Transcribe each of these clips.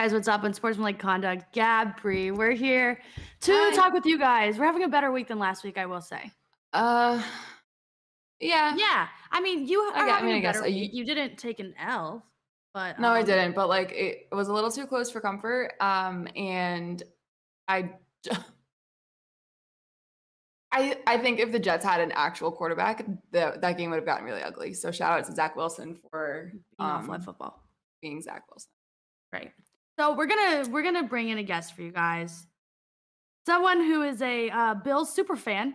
Guys, what's up? Unsportsmanlike conduct. Gabb, Bree, we're here to Hi. talk with you guys. We're having a better week than last week, I will say. Uh, yeah. Yeah, I mean, you are I gue- I mean, a I guess, better uh, you- week. You didn't take an L, but No, I um, didn't. But like, it was a little too close for comfort. Um, and I. I, I think if the Jets had an actual quarterback, the, that game would have gotten really ugly. So shout out to Zach Wilson for Being um, football. being Zach Wilson. Right. So we're gonna we're gonna bring in a guest for you guys. Someone who is a uh, Bills super fan.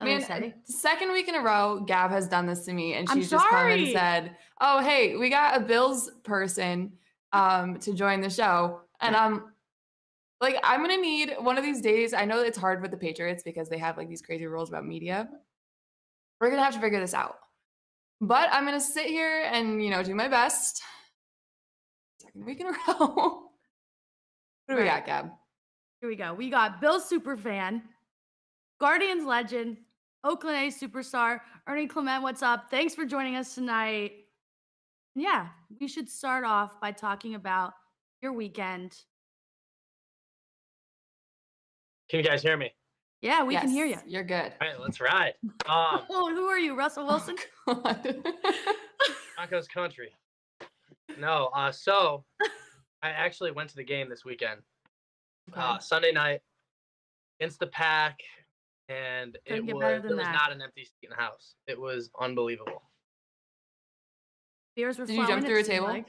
I Man, second week in a row, Gabb has done this to me, and she's just come and said, "Oh, hey, we got a Bills person um, to join the show," and I'm like, "I'm gonna need one of these days." I know it's hard with the Patriots because they have like these crazy rules about media. We're gonna have to figure this out, but I'm gonna sit here and you know do my best. Second week in a row. What do we Right. got, Gabb? Here we go. We got Bill Superfan, Guardians legend, Oakland A superstar, Ernie Clement. What's up? Thanks for joining us tonight. Yeah, we should start off by talking about your weekend. Can you guys hear me? Yeah, we can hear you. You're good. All right, let's ride. Um, Oh, who are you, Russell Wilson? Oh, God. Broncos country. No, uh, so I actually went to the game this weekend, uh, Sunday night, against the Pack, and Couldn't it was there was that. not an empty seat in the house. It was unbelievable. Beers were Did you jump through a table? like.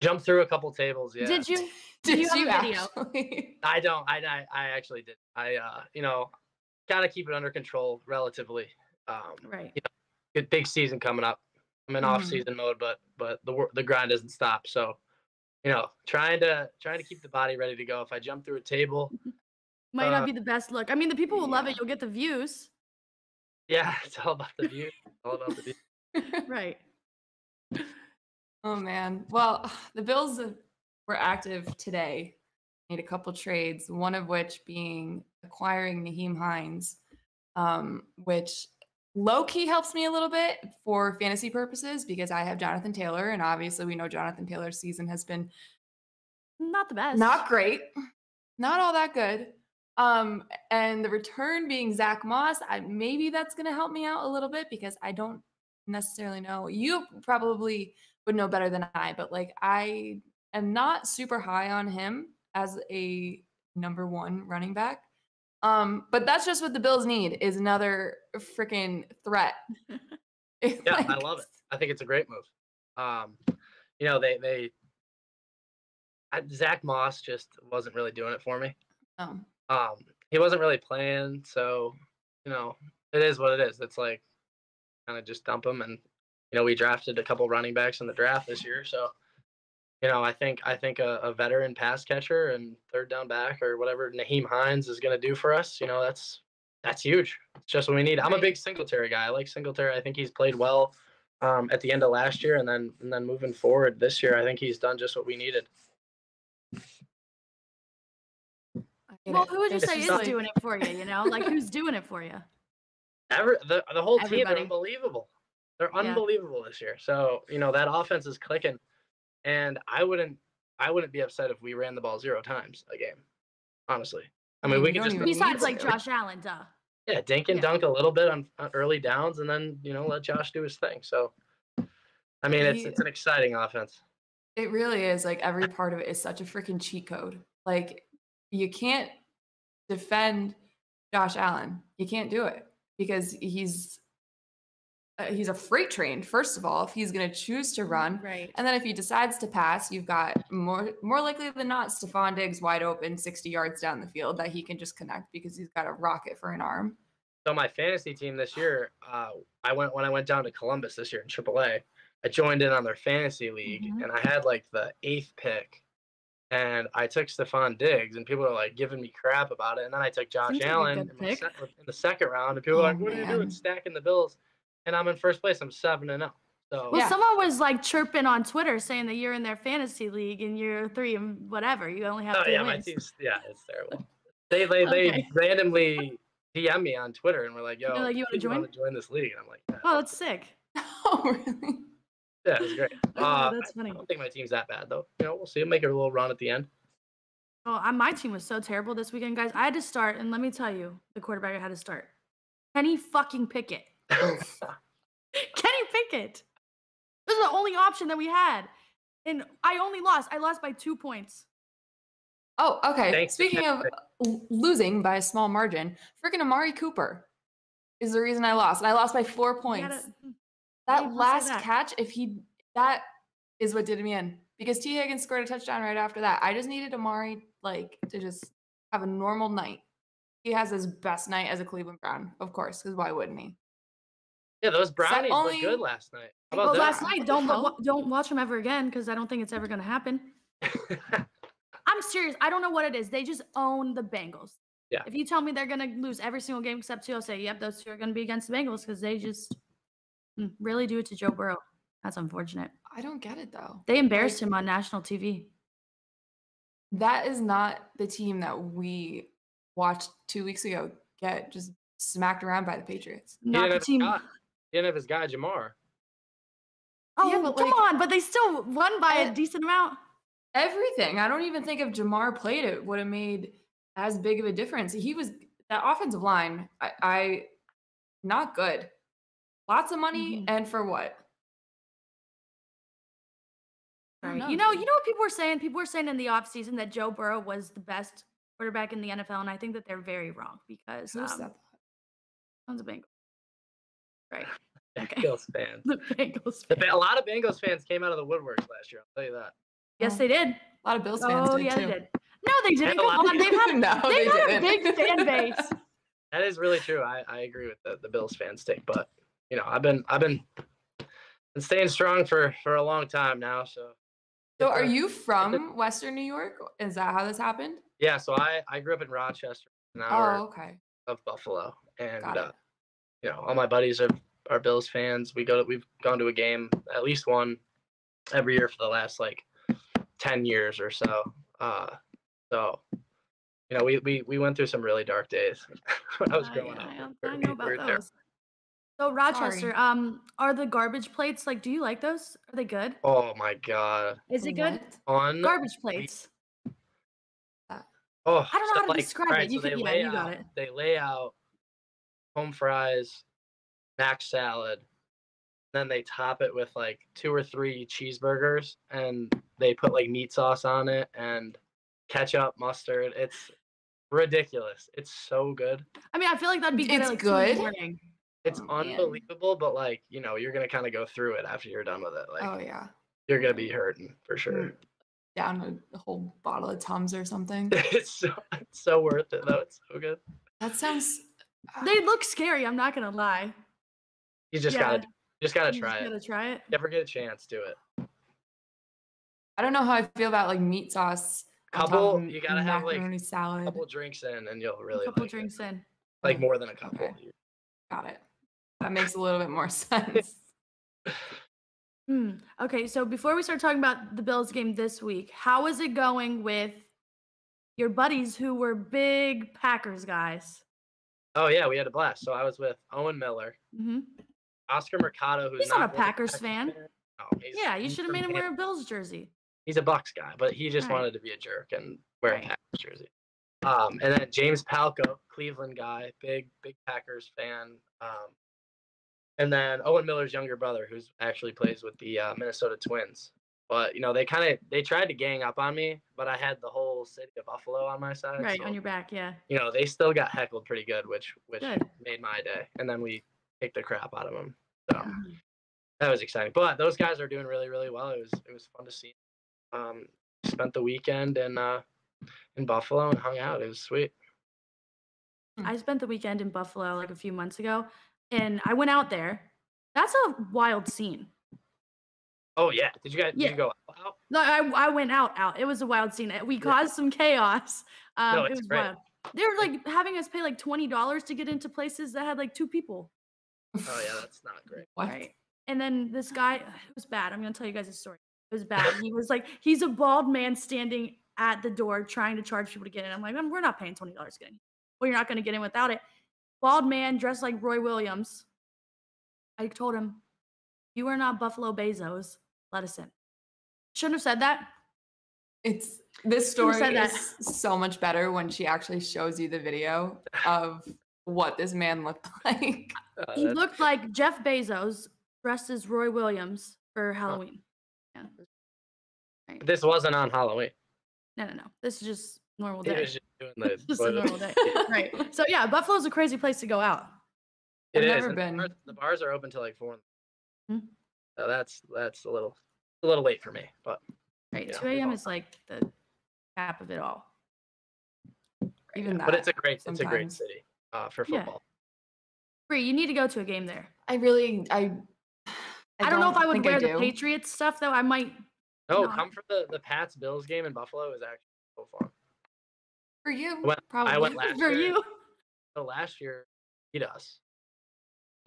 Jumped through a couple tables. Yeah. Did you? Did you have you a video? actually? I don't. I I, I actually did. I uh, you know, gotta keep it under control relatively. Um, Right. good big season coming up. I'm in Mhm. off season mode, but but the wor- the grind doesn't stop. So, you know, trying to trying to keep the body ready to go. If I jump through a table, Might not Uh, be the best look. I mean, the people will love it. You'll get the views. yeah, it's all about the view. all about the view. Right. oh man. Well, the Bills uh, were active today. Made a couple trades, one of which being acquiring Nyheim Hines, um, which low key helps me a little bit for fantasy purposes because I have Jonathan Taylor, and obviously we know Jonathan Taylor's season has been Not the best. not great, not all that good. Um, and the return being Zach Moss, I, maybe that's going to help me out a little bit because I don't necessarily know. You probably would know better than I, but like I am not super high on him as a number one running back. Um, but that's just what the Bills need is another freaking threat. Yeah, I love it. I think it's a great move. Um, you know, they they I, Zach Moss just wasn't really doing it for me. Um, Um, he wasn't really playing, so you know, it is what it is. It's like kind of just dump him, and you know, we drafted a couple running backs in the draft this year, so you know, I think I think a, a veteran pass catcher and third down back or whatever Nyheim Hines is going to do for us, you know, that's that's huge. It's just what we need. I'm a big Singletary guy. I like Singletary. I think he's played well um, at the end of last year, and then and then moving forward this year, I think he's done just what we needed. Well, who would you say is doing it for you? You know, like who's doing it for you? Every, the the whole team, Everybody. they're unbelievable. They're Yeah. unbelievable this year. So you know that offense is clicking, and I wouldn't I wouldn't be upset if we ran the ball zero times a game. Honestly, I mean mean, we you could just Besides, like Josh Allen, duh. yeah dink and Yeah. dunk a little bit on, on early downs, and then you know let Josh do his thing. So, I mean it's it's an exciting offense. It really is. Like every part of it is such a freaking cheat code. Like you can't defend Josh Allen. You can't do it because he's uh, he's a freight train. First of all, if he's going to choose to run, Right. and then if he decides to pass, you've got more more likely than not Stefon Diggs wide open, sixty yards down the field that he can just connect because he's got a rocket for an arm. So my fantasy team this year, uh, I went when I went down to Columbus this year in AAA. I joined in on their fantasy league, Mhm. and I had like the eighth pick, and I took Stefon Diggs, and people are like giving me crap about it. And then I took Josh Seems Allen good in, my pick. sec- in the second round, and people Oh, are like, "What are you doing, stacking the Bills?" And I'm in first place. I'm seven and zero. So Well, Yeah. someone was like chirping on Twitter saying that you're in their fantasy league and you're three and whatever. You only have oh three yeah, my team's yeah, it's terrible. They they they randomly DM me on Twitter and were like, "Yo, like, "You wanna join?" join this league?" And I'm like, "Yeah." Oh, that's sick. oh, really? Yeah, it was great. Oh, Uh, that's funny. I don't think my team's that bad though. You know, we'll see. We'll make a little run at the end. Oh, I, my team was so terrible this weekend, guys. I had to start, and let me tell you, the quarterback I had to start. Kenny fucking Pickett. Kenny Pickett. This is the only option that we had. And I only lost. I lost by two points. Oh, okay. Thanks Speaking of Kenny l- losing by a small margin, freaking Amari Cooper is the reason I lost. And I lost by four points. gotta- that Wait, who said last that? catch, if he that is what did me in. Because Tee Higgins scored a touchdown right after that. I just needed Amari like to just have a normal night. He has his best night as a Cleveland Brown, of course, because why wouldn't he? Yeah, those brownies only- looked good last night. How well, about last night, don't don't watch them ever again because I don't think it's ever gonna happen. I'm serious. I don't know what it is. They just own the Bengals. Yeah. If you tell me they're gonna lose every single game except two, I'll say, yep, those two are gonna be against the Bengals because they just mm, really do it to Joe Burrow. That's unfortunate. I don't get it though. They embarrassed him on national TV. That is not the team that we watched two weeks ago get just smacked around by the Patriots. Not didn't the team. guy. He didn't have his guy Ja'Marr. Oh, Yeah, but, come like, on! But they still won by a decent amount. Everything. I don't even think if Ja'Marr played it would have made as big of a difference. He was that offensive line. I, I not good. Lots of money, Mhm. and for what? I don't You know, you know what people were saying? People were saying in the offseason that Joe Burrow was the best quarterback in the NFL, and I think that they're very wrong because Who um, said that? Sounds a Bengals. Right. Okay. Bengals fans. The Bengals. The. Ba- a lot of Bengals fans came out of the woodworks last year. I'll tell you that. Yes, Oh, they did. A lot of Bills fans Oh, did yeah, too. they did. No, they didn't. a Come on. They've had, no, they've they had a didn't. big fan base. That is really true. I, I agree with the, the Bills fans take, but you know, I've been I've been been staying strong for for a long time now. So So, it's, are uh, you from Western New York? Is that how this happened? Yeah, so I I grew up in Rochester, an Oh, hour okay. of Buffalo, and Got uh, it. You know, all my buddies are are Bills fans. We go to we've gone to a game at least one every year for the last like ten years or so. Uh, so you know, we we we went through some really dark days when I was I- growing I, up. We I know we were about there. So Rochester, Sorry. um, are the garbage plates like? Do you like those? Are they good? Oh my god, Is it good? On Garbage plates. Oh, I don't know how to like, describe it. You so can- yeah, you got out, it. They lay out home fries, mac salad, then they top it with like two or three cheeseburgers, and they put like meat sauce on it and ketchup, mustard. It's ridiculous. It's so good. I mean, I feel like that'd be good. It's at, like, two in the good? morning. It's Oh, man. unbelievable, but like you know, you're gonna kind of go through it after you're done with it. Like Oh yeah. you're gonna be hurting for sure. Mm. Down a whole bottle of Tums or something. it's so it's so worth it though. It's so good. That sounds. They look scary. I'm not gonna lie. You just Yeah. gotta you just gotta You try just it. Gotta try it. Never get a chance, do it. I don't know how I feel about like meat sauce. Couple- you gotta have, like, macaroni salad. couple drinks in and you'll really a couple like it. drinks in. like more than a couple. okay. Got it. That makes a little bit more sense. Hmm. Okay, so before we start talking about the Bills game this week, how is it going with your buddies who were big Packers guys? Oh yeah, we had a blast. So I was with Owen Miller, hmm Oscar Mercado, who's He's not a really Packers fan. No, he's, Yeah, you should have made him wear a Bills jersey. He's a Bucks guy, but he just Right. wanted to be a jerk and wear Right. a Packers jersey. Um, and then James Palco, Cleveland guy, big big Packers fan. Um, and then Owen Miller's younger brother, who's actually plays with the uh, Minnesota Twins. But you know, they kind of they tried to gang up on me, but I had the whole city of Buffalo on my side. Right, so, on your back, yeah. you know, they still got heckled pretty good, which which Good. made my day. And then we kicked the crap out of them. So Yeah. that was exciting. But those guys are doing really, really well. It was it was fun to see. Um, spent the weekend in uh, in Buffalo and hung out. It was sweet. I spent the weekend in Buffalo like a few months ago, and I went out there. That's a wild scene. Oh yeah, did you guys Yeah. did you go out? No, I, I went out, out. It was a wild scene. We caused some chaos. Um, No, it it's was great. wild. They were like having us pay like twenty dollars to get into places that had like two people. Oh yeah, that's not great. What? Right. And then this guy, it was bad. I'm gonna tell you guys a story. It was bad. He was like, he's a bald man standing at the door trying to charge people to get in. I'm like, "Um, we're not paying twenty dollars to get in. Well, you're not gonna get in without it. Bald man dressed like Roy Williams. I told him, You are not Buffalo Bezos. Let us in. Shouldn't have said that. It's this story said that? is so much better when she actually shows you the video of what this man looked like. Uh, He looked like Jeff Bezos dressed as Roy Williams for Halloween. Yeah. this wasn't on Halloween. No, no, no. This is just normal He day. was just doing the. Just a normal day. right. So yeah, Buffalo's a crazy place to go out. It I've is, never and the been. bars- The bars are open till like four. in the- Hmm. So that's that's a little a little late for me, but Right. Yeah, two a.m. is like the cap of it all. Even but it's a that, great it's a great city uh, for Yeah. football. Bree, you need to go to a game there. I really I I, don't know if I would think wear the. Patriots stuff though. I might. No, No. come for the the Pats Bills game in Buffalo is actually so fun. for you. went- probably. I went last for year. you. So last year beat us.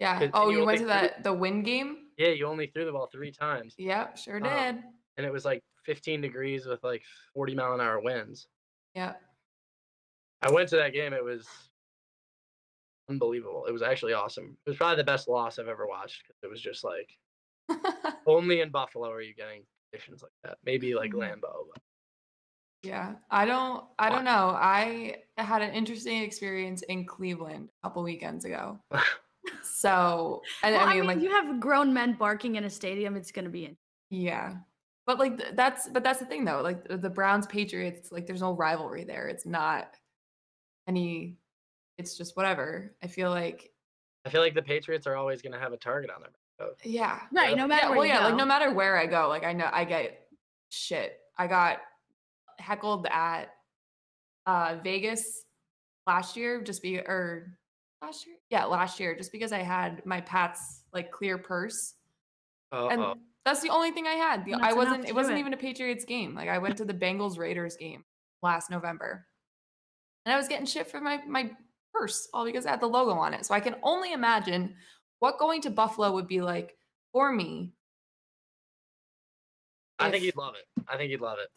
Yeah. Oh, you you went to only threw- that the win game? Yeah, you only threw the ball three times, Yep, sure Uh, did. and it was like 15 degrees with like 40 mile an hour winds. Yep. I went to that game. It was unbelievable. It was actually awesome. It was probably the best loss I've ever watched because it was just like only in Buffalo are you getting conditions like that. Maybe like Mhm. Lambeau. But Yeah, I don't. I don't know. I had an interesting experience in Cleveland a couple weekends ago. So, and Well, I mean, like, you have grown men barking in a stadium. It's gonna be in. yeah, but like that's, but that's the thing though. Like the- the Browns Patriots, like there's no rivalry there. It's not any. It's just whatever. I feel like, I feel like the Patriots are always going to have a target on their back. though. yeah, Right. No matter yeah, where well, yeah, go. like no matter where I go, like I know I get shit. I got heckled at uh Vegas last year just be or last year? Yeah, last year just because I had my Pats like clear purse. And Uh-oh. that's the only thing I had. The- I wasn't it wasn't it. even a Patriots game. Like I went to the Bengals Raiders game last November. And I was getting shit for my my purse all because I had the logo on it. So I can only imagine what going to Buffalo would be like for me. I think if- you'd love it. I think you'd love it.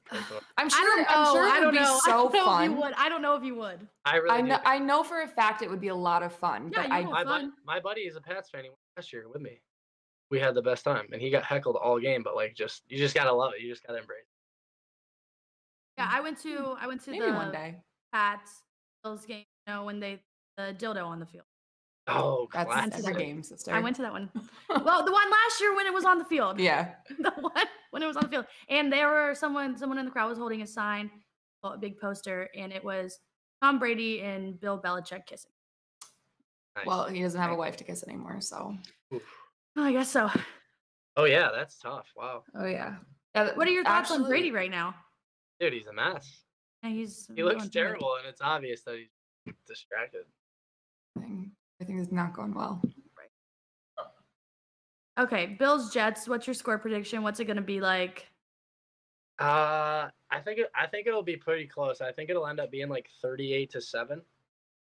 I'm I sure don't know. I'm sure it I would don't be know. I so don't if fun. you would. I don't know if you would. I really I know I know for a fact it would be a lot of fun, Yeah, but I will. my, bud- fun. my buddy is a Pats fan. He went last year with me. We had the best time, and he got heckled all game. But like, just you just gotta love it. You just gotta embrace. it. Yeah, I went to. I went to maybe the one day. Pats Bills game. You know when they the dildo on the field. Oh, That's Went to that game, sister. I went to that one. well, the one last year when it was on the field. yeah. the one when it was on the field, and there were someone someone in the crowd was holding a sign, well, a big poster, and it was Tom Brady and Bill Belichick kissing. Nice. Well, he doesn't have a wife to kiss anymore, so. Oof. Oh, I guess so. oh yeah, that's tough. Wow, Oh yeah. yeah What are your thoughts on Brady right now? dude, he's a mess. Yeah, he's He looks going through it. terrible, and it's obvious that he's distracted. thing. Everything is not going well. Okay, Bills Jets. What's your score prediction? What's it going to be like? Uh, I think it, I think it'll be pretty close. I think it'll end up being like thirty-eight to seven.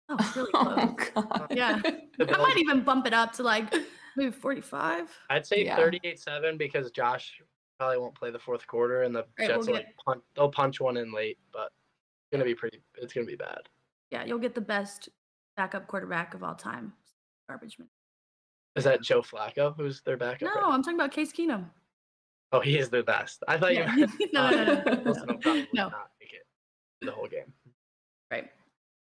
Oh, really close. Oh, God. Yeah. The I might even bump it up to like maybe forty-five. I'd say Yeah. 38-7 because Josh probably won't play the fourth quarter, and the Right, Jets we'll will like punch, they'll punch one in late, but it's gonna be pretty. It's gonna be bad. Yeah, you'll get the best backup quarterback of all time. Garbage man. Is that Joe Flacco who's their backup? No, right? I'm talking about Case Keenum. Oh, he is the best. I thought Yeah. you. no, no, no, no, no, Wilson will probably no. not make it the whole game. Right.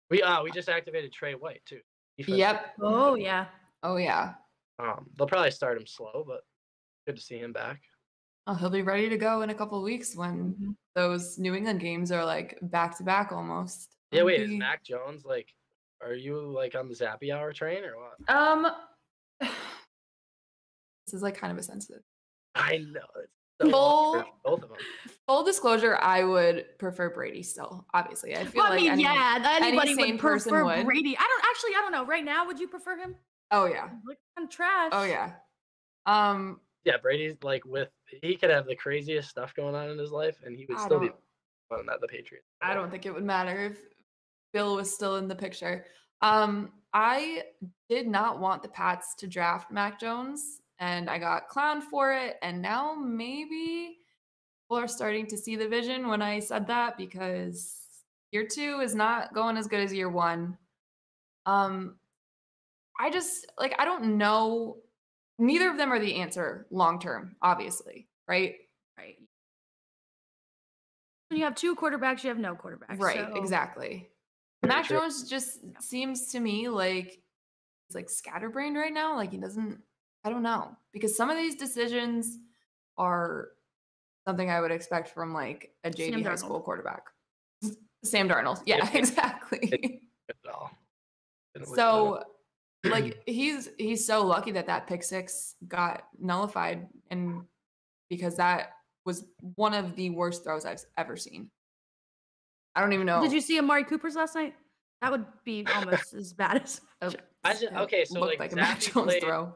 We uh we just activated Trey White too. Defense. Yep. Oh yeah. Oh yeah. Um, they'll probably start him slow, but good to see him back. Oh, he'll be ready to go in a couple of weeks when Mhm. those New England games are like back to back almost. Yeah, wait, is be- Mac Jones like? Are you like on the Zappe Hour train or what? Um, this is like kind of a sensitive. I know. It's so Full- both of them. Full disclosure, I would prefer Brady still. Obviously, I feel Well, I mean, anyone- yeah, anybody sane would person prefer would. Brady. I don't actually. I don't know. Right now, would you prefer him? Oh yeah. Look kind of trash. Oh yeah. Um, Yeah, Brady's like with he could have the craziest stuff going on in his life, and he would I still be don't- fun at the Patriots. I don't think it would matter if Bill was still in the picture. Um, I did not want the Pats to draft Mac Jones, and I got clowned for it. And now maybe people are starting to see the vision when I said that because year two is not going as good as year one. Um, I just like I don't know neither of them are the answer long term, obviously, right? Right. When you have two quarterbacks, you have no quarterbacks. Right, so- exactly. Mac. Jones just seems to me like he's like scatterbrained right now. Like he doesn't, I don't know, because some of these decisions are something I would expect from like a Sam high Darnold. school quarterback. Sam Darnold. Yeah, exactly. Good at all. So like he's he's so lucky that that pick six got nullified and because that was one of the worst throws I've ever seen. I don't even know. Did you see Amari Cooper's last night? That would be almost as bad as. Oh, I just- it okay, so, looked like, like a Mac Zappe Jones played- throw.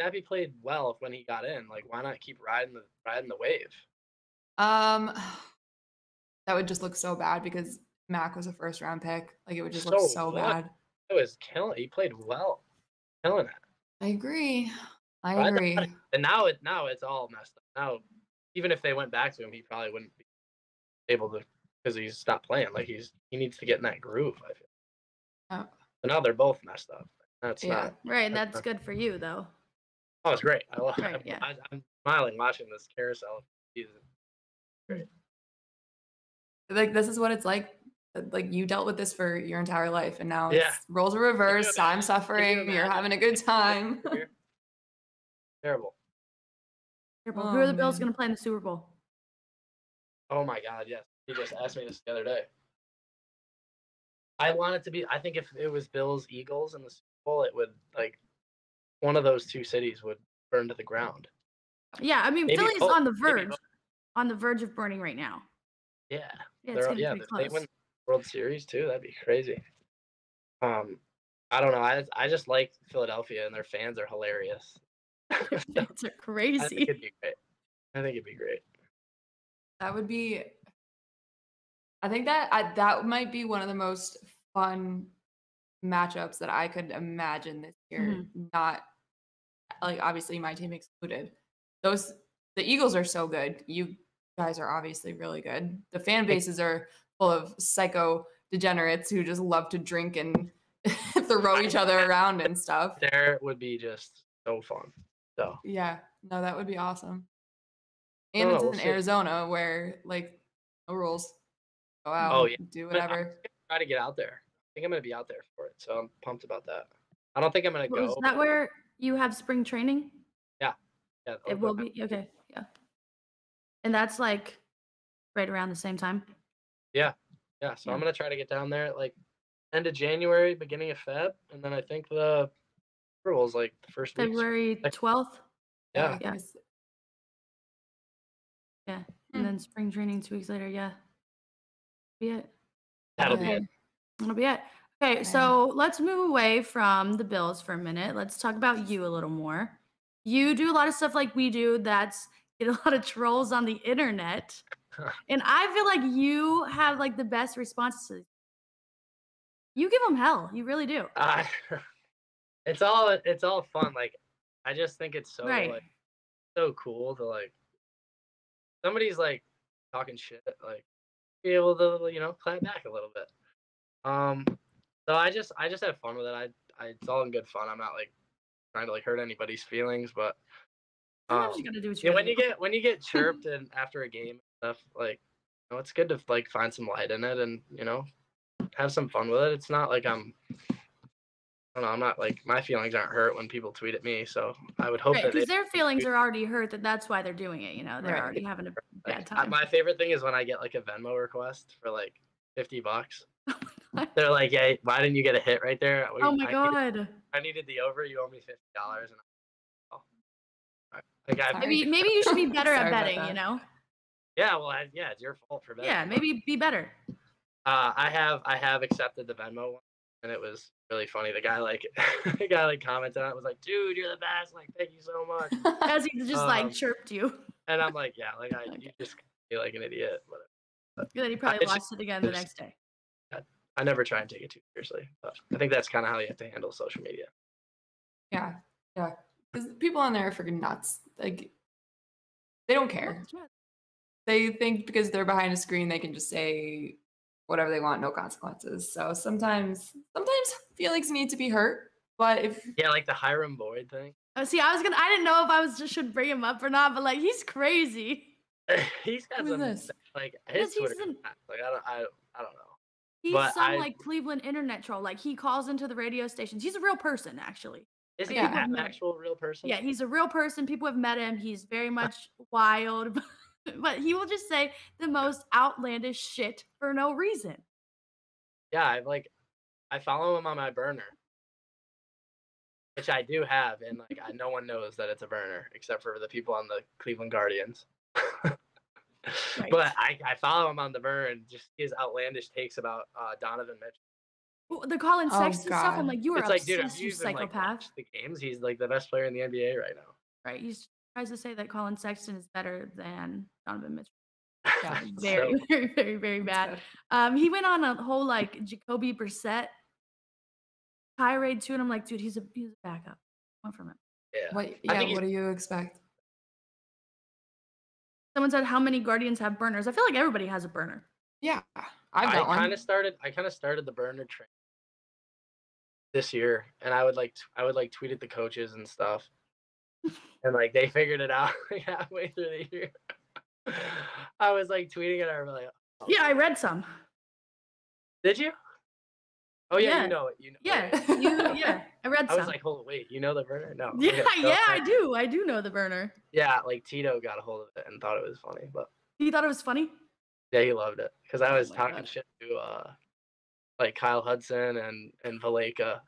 Zappe played well when he got in. Like, why not keep riding the riding the wave? Um, that would just look so bad because Mac was a first round pick. Like it would just look So so what? bad. It was killing. He played well, killing it. I agree. I Ride the agree. hot- And now it now it's all messed up. Now, even if they went back to him, he probably wouldn't be able to because he's stopped playing. Like he's he needs to get in that groove. I feel. Oh. So now they're both messed up. That's Yeah. not. Right, and That's that's good for you though. Oh, it's great. I love. Right, I'm, yeah. I, I'm smiling watching this carousel. season. Great. Like this is what it's like. uh, Like you dealt with this for your entire life, and now Yeah. it's roles are reversed. I'm suffering. You're having a good time. Here. Terrible. Terrible. Who are the Oh, Bills going to play in the Super Bowl? Oh my God, yes. He just asked me this the other day. I want it to be. I think if it was Bills Eagles in the Super Bowl, it would like one of those two cities would burn to the ground. Yeah, I mean Maybe Philly's both, on the verge, on the verge of burning right now. Yeah, Yeah, it's they're getting yeah. pretty If they win the World Series too, that'd be crazy. Um, I don't know. I I just like Philadelphia and their fans are hilarious. So, Fans are I think crazy. it'd be great. I think it'd be great. That would be. I think that I, that might be one of the most fun matchups that I could imagine this year. Mm-hmm. Not like obviously my team excluded. Those the Eagles are so good. You guys are obviously really good. The fan bases are full of psycho degenerates who just love to drink and throw each other around and stuff. There would be just so fun. So Yeah, no, that would be awesome. And don't it's in we'll. Arizona where like no rules. Go out, Oh, yeah. do But I'm whatever. try to get out there. I think I'm gonna be out there for it, so I'm pumped about that. I don't think I'm gonna Well, go. is that where you have spring training? yeah, yeah It I'll will be okay. Yeah, and that's like right around the same time. Yeah, Yeah. so Yeah. I'm gonna try to get down there at like end of January, beginning of Feb, and then I think the Super Bowl's like the first week. February like- twelfth, Yeah, I think it's- and Hmm. then spring training two weeks later. Yeah, be it. that'll be it. That'll be it. Okay, Okay. so let's move away from the Bills for a minute. Let's talk about you a little more. You do a lot of stuff like we do that's get a lot of trolls on the internet. and I feel like you have like the best responses. You give them hell. You really do. I, it's all it's all fun. Like I just think it's so Right. like so cool to like somebody's like talking shit, like be able to you know clap back a little bit. Um, so I just I just have fun with it. I, I it's all in good fun. I'm not like trying to like hurt anybody's feelings, but um, you gotta do what you yeah, when you get when you get chirped and after a game and stuff, like you know, it's good to like find some light in it and you know have some fun with it. It's not like I'm don't know, I'm not like my feelings aren't hurt when people tweet at me, so I would hope Right, that because their feelings are already hurt. That that's why they're doing it. You know, they're Right. already having a bad like, I- time. my favorite thing is when I get like a Venmo request for like fifty bucks. God. They're like, "Hey, why didn't you get a hit right there? We- oh my I needed- god. I needed the over. You owe me fifty dollars." And I'm, oh, like I, Sorry. Maybe maybe you should be better at betting. You know. yeah, well, I, yeah, it's your fault for that. Yeah, maybe be better. Uh, I have I have accepted the Venmo one, and it was really funny. The guy like the guy like commented on it was like, "Dude, you're the best! Like, thank you so much." As he just like Um, chirped you. And I'm like, "Yeah, like I you just feel like an idiot." But Then he probably it's lost it again the next day. I never try and take it too seriously. But I think that's kind of how you have to handle social media. yeah, yeah. Because people on there are freaking nuts. Like they don't care. They think because they're behind a screen, they can just say whatever they want, no consequences. So sometimes, sometimes feelings need to be hurt. But if Yeah, like the Hiram Boyd thing. Oh, see, I was gonna. I didn't know if I was just should bring him up or not, but like he's crazy. he's got Who is some this? like his he's Twitter. an- Like I don't, I, I don't know. He's But some I- like Cleveland internet troll. Like he calls into the radio stations. He's a real person, actually. Is he an actual real person? Yeah, he's a real person. People have met him. He's very much wild, but he will just say the most outlandish shit for no reason. Yeah, I like I follow him on my burner. Which I do have, and like I, no one knows that it's a burner except for the people on the Cleveland Guardians. Right. But I, I follow him on the burner and just his outlandish takes about uh, Donovan Mitchell. Ooh, The Colin Oh, Sexton stuff. I'm like, you are it's like, dude, obsessed, you you even like psychopath. the games, he's like the best player in the NBA right now. right? He tries to say that Collin Sexton is better than Donovan Mitchell. Yeah, So- Very, very, very, very bad. Um, he went on a whole like Jacoby Brissett tirade too, and I'm like, dude, he's a he's a backup. I want from him. yeah. What? Yeah. What do you expect? Someone said, how many Guardians have burners? I feel like everybody has a burner. Yeah, I've got one. kind of started. I kind of started the burner train this year, and I would like t- I would like tweet at the coaches and stuff, and like they figured it out halfway through the year. I was like tweeting at her like, oh, Yeah, I read some. "Did you?" Oh yeah, Yeah. you know it. You know. Yeah, okay. you, yeah, I read some. I some. was like, "Hold wait, you know the burner?" No. yeah, okay, yeah, I do. I do know the burner. Yeah, like Tito got a hold of it and thought it was funny, but he thought it was funny? yeah, he loved it because I Oh was my talking God. shit to uh, like Kyle Hudson and and Valaika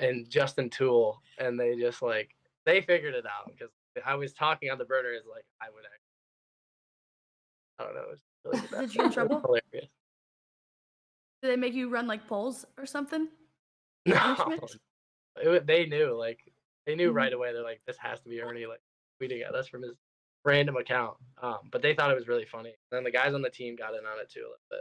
and Justin Toole, and they just like they figured it out because I was talking on the burner is like I would. Actually, I don't know. It was really Did you in trouble? Hilarious. Did they make you run like polls or something? No, it, they knew like they knew Mhm. right away. They're like, this has to be Ernie like tweeting at us from his random account. Um, but they thought it was really funny. And then the guys on the team got in on it too a little bit.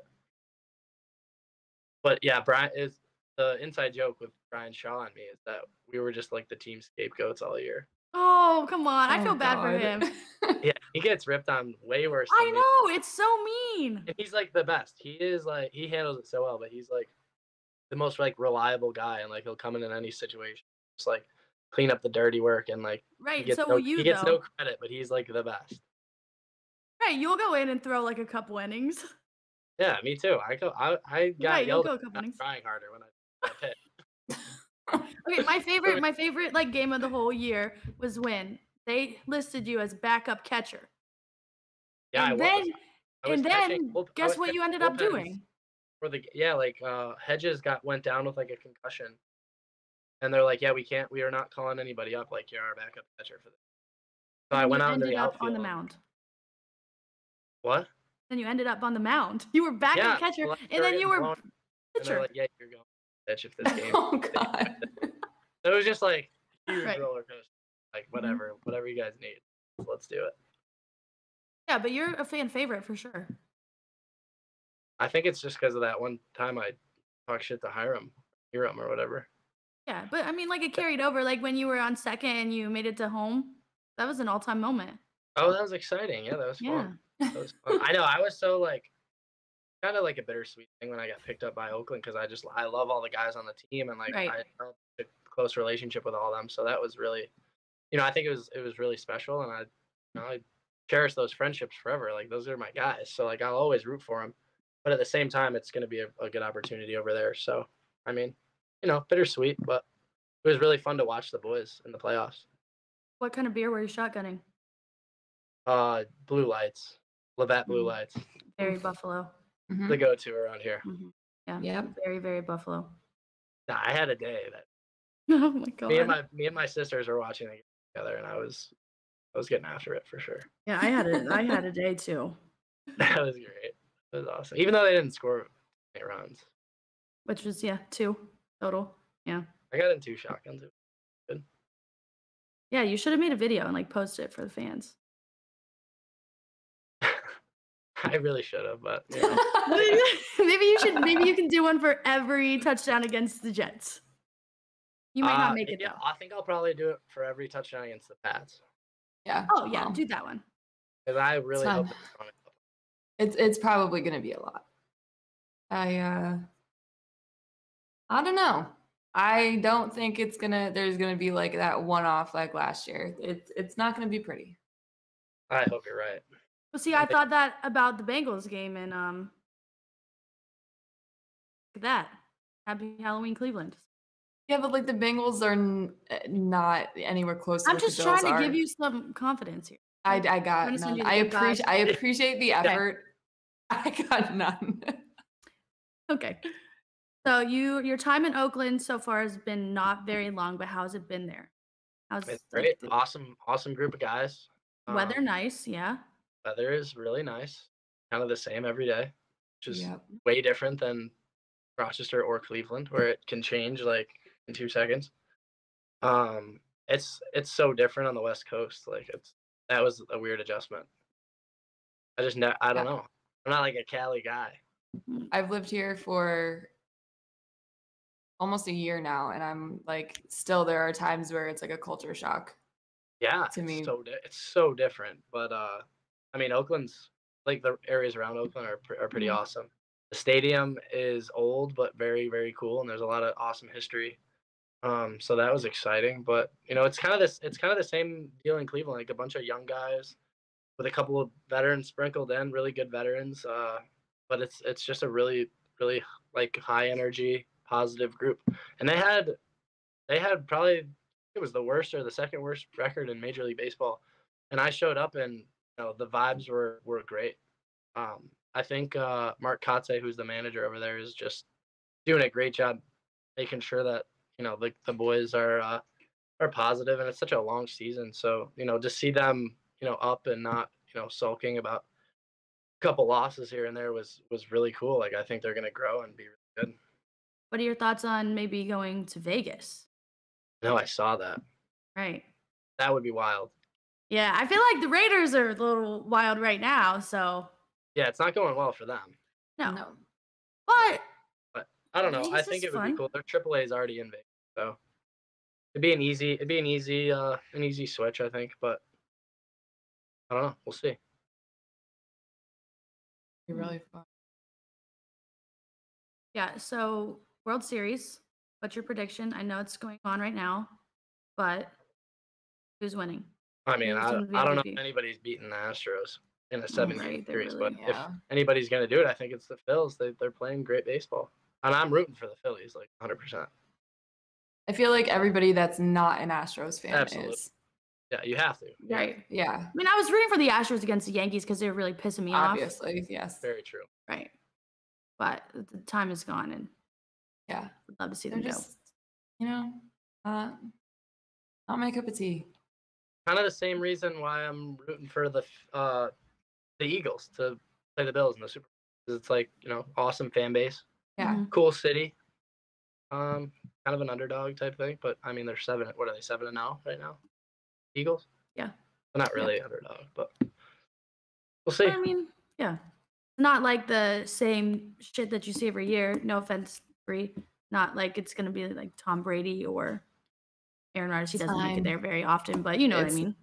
But yeah, Bryan is the inside joke with Bryan Shaw and me is that we were just like the team scapegoats all year. Oh, come on. I Oh, feel bad for him. Yeah, he gets ripped on way worse. I than me. know. It's so mean. And he's like the best. He is like he handles it so well, but he's like the most like reliable guy, and like he'll come in in any situation, just like clean up the dirty work, and like he Right. gets, So no, will you, he gets though. no credit, but he's like the best. Right. You'll go in and throw like a couple innings. Yeah, me too. I go. I, I got Right, you'll yelled go a at for couple not innings. trying harder when I got hit. Okay, my favorite, my favorite like game of the whole year was when they listed you as backup catcher. Yeah, and I then, was. I was and catching then, guess what you ended up doing? For the yeah, like uh Hedges got went down with like a concussion, and they're like, yeah, we can't. We are not calling anybody up. Like you're our backup catcher for this. So And I went out into ended the up on the mound. What? Then you ended up on the mound. You were backup Yeah, catcher, well, and then you were pitcher. like, yeah, you're going pitch if this game. oh God. So it was just like huge Right. roller coaster. Like Mhm. whatever, whatever you guys need, let's do it. Yeah, but you're a fan favorite for sure. I think it's just because of that one time I talked shit to Hiram, Hiram or whatever. Yeah, but I mean, like it carried over. Like when you were on second and you made it to home, that was an all-time moment. Oh, that was exciting. Yeah, that was Yeah. fun. That was fun. I know. I was so like, kind of like a bittersweet thing when I got picked up by Oakland because I just I love all the guys on the team and like Right. I built a close relationship with all of them. So that was really, you know, I think it was it was really special and I, you know, I cherish those friendships forever. Like those are my guys. So like I'll always root for them. But at the same time, it's going to be a, a good opportunity over there. So I mean, you know, bittersweet, but it was really fun to watch the boys in the playoffs. What kind of beer were you shotgunning? Uh, blue lights, Labatt blue Mhm. lights, Very Buffalo. Mhm. the go-to around here. Mhm. Yeah. Yep. Very, very Buffalo. Nah, I had a day that Oh my god. me and my me and my sisters were watching it together, and I was I was getting after it for sure. yeah, I had a I had a day too, That was great. That was awesome, even though they didn't score eight runs. which was yeah two total. Yeah. I got in two shotguns. Good. Yeah, you should have made a video and like post it for the fans. I really should have, but you know, maybe you should. Maybe you can do one for every touchdown against the Jets. You might uh, not make it yeah, though. I think I'll probably do it for every touchdown against the Pats yeah. Oh yeah, well, do that one. because I really fine. hope it's on it. It's it's probably gonna be a lot. I uh I don't know. I don't think it's gonna. There's gonna be like that one off like last year. It's it's not gonna be pretty. I hope you're right. Well, see, I thought that about the Bengals game, and um, look at that. Happy Halloween, Cleveland. Yeah, but like the Bengals are n- uh, not anywhere close. to I'm what the just trying Bills to are. give you some confidence here. I I got trying to send none. I appreciate I appreciate the effort. I got none. Okay. So you your time in Oakland so far has been not very long, but how's it been there? How's It's great. the Awesome, awesome group of guys. weather Um, nice? Yeah. Weather is really nice. Kind of the same every day, which is Yep. way different than Rochester or Cleveland, where it can change like in two seconds. Um, it's it's so different on the West Coast. Like it's that was a weird adjustment. I just ne- I don't Yeah. know. I'm not like a Cali guy. I've lived here for almost a year now, and I'm like, still there are times where it's like a culture shock. Yeah, To it's me- so di- it's so different. But uh, I mean, Oakland's like the areas around Oakland are pr- are pretty Mhm. awesome. The stadium is old but very very cool, and there's a lot of awesome history. Um, so that was exciting. But you know, it's kind of this it's kind of the same deal in Cleveland, like a bunch of young guys with a couple of veterans sprinkled in, really good veterans. Uh, but it's it's just a really really like high energy, positive group, and they had they had probably it was the worst or the second worst record in Major League Baseball, and I showed up and know the vibes were were great. Um, I think uh, Mark Kotsay, who's the manager over there, is just doing a great job making sure that you know the the boys are uh, are positive, and it's such a long season. So you know, to see them you know up and not you know sulking about a couple losses here and there was was really cool. Like I think they're gonna grow and be really good. What are your thoughts on maybe going to Vegas? No, I saw that. Right. That would be wild. Yeah, I feel like the Raiders are a little wild right now, so Yeah, it's not going well for them. no. No. But But I don't know. I Vegas think it would fun. be cool. Their AAA is already in Vegas, so it'd be an easy, it'd be an easy, uh, an easy switch, I think. But I don't know. We'll see. Be really fun. yeah, so World Series, what's your prediction? I know it's going on right now, but who's winning? I mean, I, I don't know if anybody's beating the Astros in a seven game right, series, really- but if anybody's gonna do it, I think it's the Phils. They they're playing great baseball, and I'm rooting for the Phillies like 100. percent I feel like everybody that's not an Astros fan Absolutely. is. Yeah, you have to. Right. Yeah, I mean, I was rooting for the Astros against the Yankees because they were really pissing me off. obviously, yes. Very true. Right. But the time is gone and Yeah, I'd love to see they're them go. you know, uh, not my cup of tea. Kind of the same reason why I'm rooting for the uh the Eagles to play the Bills in the Super. Bowl. 'Cause It's like you know, awesome fan base. Yeah. Mhm. cool city. Um, kind of an underdog type thing, but I mean they're seven. What are they seven and now right now? Eagles. Yeah. They're not Yeah. really underdog, but we'll see. I mean, yeah. Not like the same shit that you see every year. No offense, Bree. Not like it's gonna be like Tom Brady or Aaron Rodgers. He doesn't make it there very often, but you know It's- what I mean.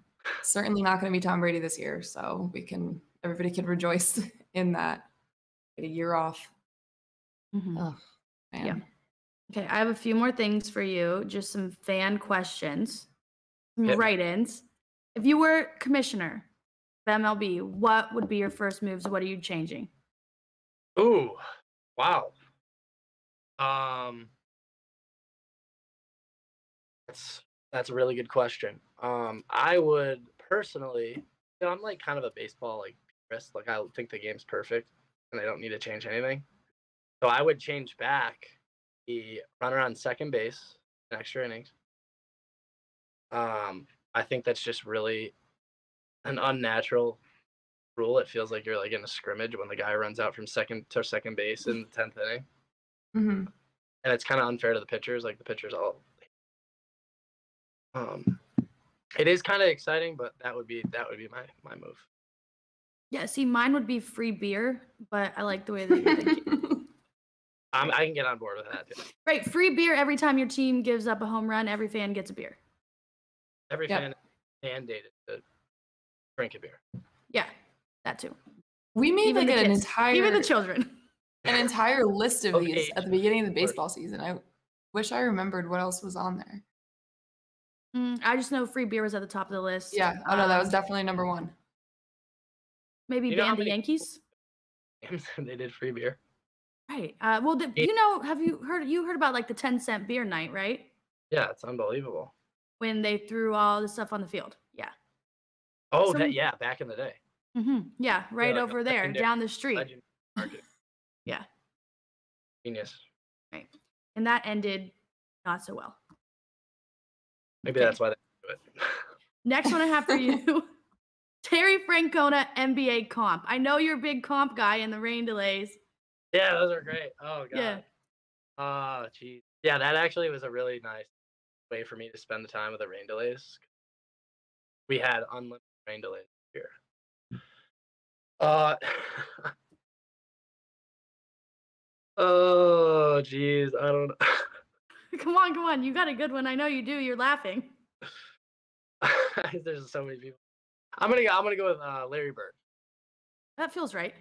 Certainly not going to be Tom Brady this year, so we can everybody can rejoice in that. Get a year off. Mhm. Oh. Yeah. Okay, I have a few more things for you. Just some fan questions, some Hit write-ins. If you were commissioner of MLB, what would be your first moves? What are you changing? Ooh, wow. Um, that's that's a really good question. Um, I would personally, you know, I'm like kind of a baseball like purist. Like I think the game's perfect, and I don't need to change anything. So I would change back the runner on second base in extra innings. Um, I think that's just really an unnatural rule. It feels like you're like in a scrimmage when the guy runs out from second to second base in the tenth inning, Mhm. and it's kind of unfair to the pitchers. Like the pitchers all. Um, it is kind of exciting, but that would be that would be my my move. Yeah, see, mine would be free beer, but I like the way that you're thinking. I'm, I can get on board with that too. right, free beer every time your team gives up a home run. Every fan gets a beer. Every Yep. fan is mandated to drink a beer. Yeah, that too. we made Even like an kids, entire even the children. an entire list of these at the beginning of the baseball season. I wish I remembered what else was on there. Mm, I just know free beer was at the top of the list. Yeah. Oh no, that was Um, definitely number one. maybe You know ban the Yankees. they did free beer. Right. Uh, well, the, you know, have you heard? You heard about like the ten cent beer night, right? Yeah, it's unbelievable. When they threw all the stuff on the field. Yeah. Oh, Some- that yeah, back in the day. hmm Yeah. Right like over there, down the street, Yeah. Genius. Right, and that ended not so well. Maybe Okay. that's why they do it. Next one I have for you. Terry Francona NBA comp. I know you're a big comp guy in the rain delays. yeah, those are great. Oh god. Yeah. Oh geez. Yeah, that actually was a really nice way for me to spend the time with the rain delays. We had unlimited rain delays here. Uh Oh geez, I don't know. Come on, come on. You got a good one. I know you do. You're laughing. There's so many people. I'm gonna go. I'm gonna go with uh, Larry Bird. That feels right.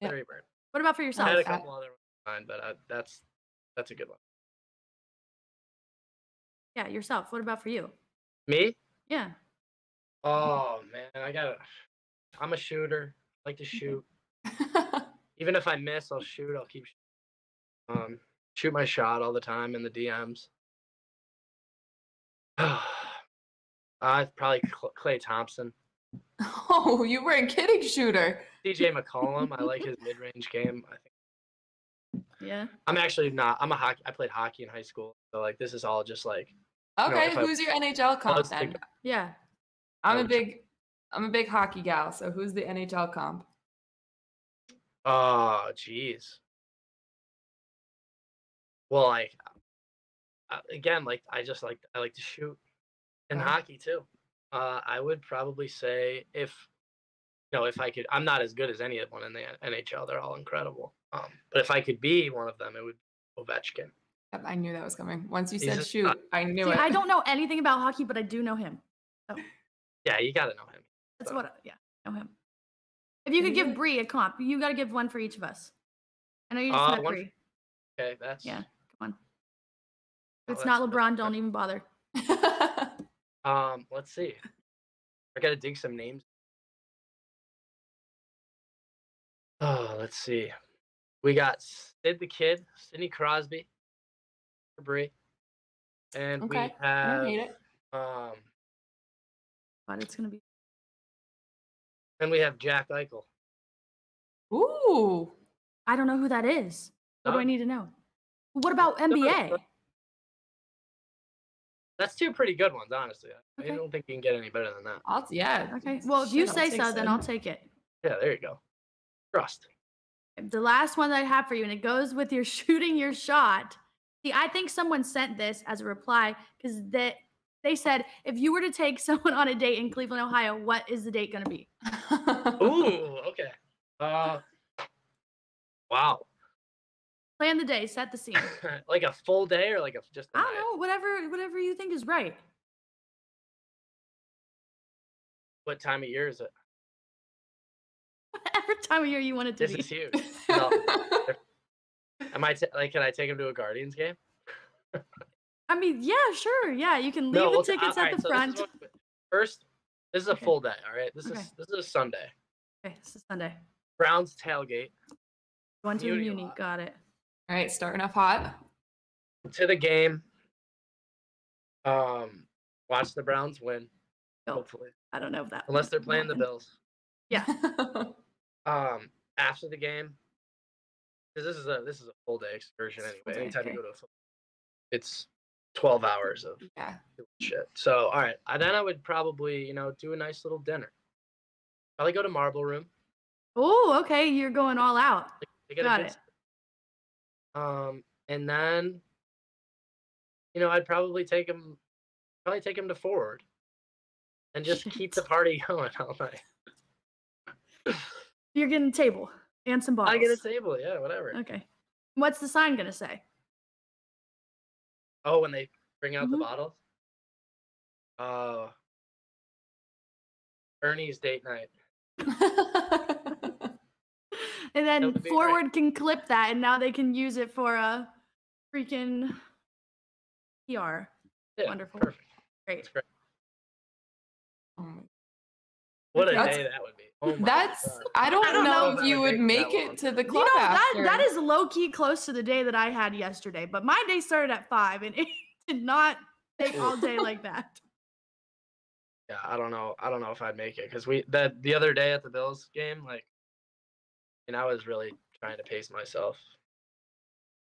Yeah. Larry Bird. What about for yourself? I had a couple other ones in mind, but uh, that's that's a good one. Yeah, yourself. What about for you? Me? Yeah. Oh man, I gotta. I'm a shooter. I like to shoot. Even if I miss, I'll shoot. I'll keep. sh- Um, shoot my shot all the time in the DMs. I probably Klay Thompson, oh, you weren't kidding, shooter. CJ McCollum. I like his mid-range game. I think Yeah. I'm actually not. I'm a hockey. I played hockey in high school, so like this is all just like. Okay, if I- who's your NHL comp then? Yeah. I'm a big, I'm a big hockey gal. So who's the NHL comp? Oh, jeez. Well, like uh, again, like I just like I like to shoot, and Yeah. hockey too. Uh, I would probably say if, you know, if I could, I'm not as good as any of one in the NHL. They're all incredible. Um, but if I could be one of them, it would be Ovechkin. I knew that was coming. Once you said a- shoot, I knew See, it. I don't know anything about hockey, but I do know him. Yeah, you got to know him. That's So- what. Yeah, I know him. If you could give Yeah. Bree a comp, you got to give one for each of us. I know you just Uh, met one- Bree. Okay, that's Yeah. Come on. If Oh, it's that's not. LeBron, don't even bother. Um, let's see. I gotta dig some names. Oh, let's see. We got Sid the Kid, Sidney Crosby, Bree, and Okay, we have it. um, But it's gonna be. and we have Jack Eichel. Ooh. I don't know who that is. What do I need to know? What about Some of the- NBA? That's two pretty good ones, honestly. I don't think you can get any better than that. I'll yeah. Okay. Well, if you Shit, say take so, then I'll take it. Yeah, there you go. Trust. The last one that I have for you, and it goes with your shooting your shot. See, I think someone sent this as a reply because that they said if you were to take someone on a date in Cleveland, Ohio, what is the date going to be? Ooh, okay. Uh, wow. Plan the day, set the scene. like a full day or like a just a I don't know, whatever, whatever you think is right. What time of year is it? Whatever time of year you want it to This be. is huge. No. Am I t- like? Can I take him to a Guardians game? I mean, yeah, sure, yeah. You can leave the well, tickets uh, alright, at the so this is front. what- first, this is a Okay. full day. All right. This Okay. is this is a Sunday. Okay, this is Sunday. Browns tailgate Going to the Community uni. lot. Got it. All right, starting off hot. to the game. Um, watch the Browns win. Oh, Hopefully, I don't know if that. unless they're playing the. Bills. Yeah. Um, after the game, because this is a this is a full day excursion It's anyway. day, Anytime okay. you go to a football, it's twelve hours of yeah. shit. So, all right, I- then I would probably, you know, do a nice little dinner. Probably go to Marble Room. Oh, okay. You're going all out. They get Got a good it. Um, and then, you know, I'd probably take him, probably take him to forward, and just keep the party going all night. You're getting a table and some bottles. I get a table, yeah, whatever. Okay. What's the sign gonna say? Oh, when they bring out the Mhm. bottles. Uh, Ernie's date night. And then would be great. forward can clip that, and now they can use it for a freaking PR. Yeah, Wonderful. Perfect. Great. That's great. Oh my- What a That's- day that would be. Oh my That's God. I don't, I don't know know if if you would would make make it to the You club know that that is low key close to the day that I had yesterday, but my day started at five and it did not take all day like that. Yeah, I don't know. I don't know if I'd make it because we that the other day at the Bills game, like, and I was really trying to pace myself.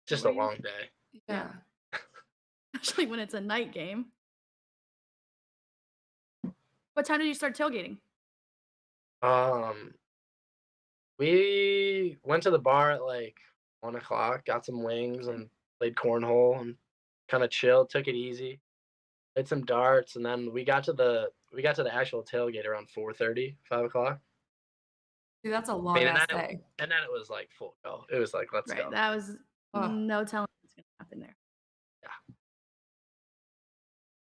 Just a long day. yeah. Especially when it's a night game. What time did you start tailgating? Um, we went to the bar at like one o'clock, got some wings and played cornhole and kind of chilled, took it easy. Played some darts and then we got to the we got to the actual tailgate around 4:30, 5 o'clock, See, that's a long mean, and ass I know- day. and then it was like full go. It was like let's right. go. That was Ugh. no telling what's gonna happen there. Yeah.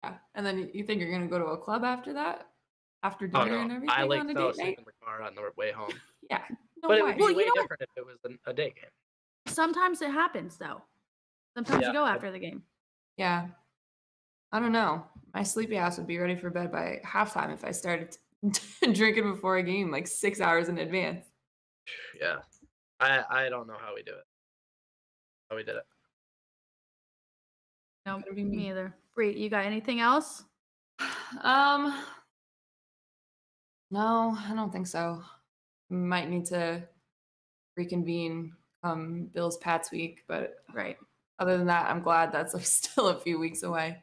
Yeah. And then you- you think you're gonna go to a club after that? After Oh dinner and everything I like on a fell date asleep night? in the car on the way home. Yeah. No but it would be Well, you way know what? if it was an- a day game. Sometimes it happens though. Sometimes Yeah, you go I- after the game. Yeah. I don't know. My sleepy ass would be ready for bed by halftime if I started drinking before a game like six hours in advance. Yeah, I I don't know how we do it. How we did it. No, Gonna me me. either. Bree, you got anything else? Um, no, I don't think so. Might need to reconvene um Bills Pats week, but Right. other than that, I'm glad that's like, still a few weeks away.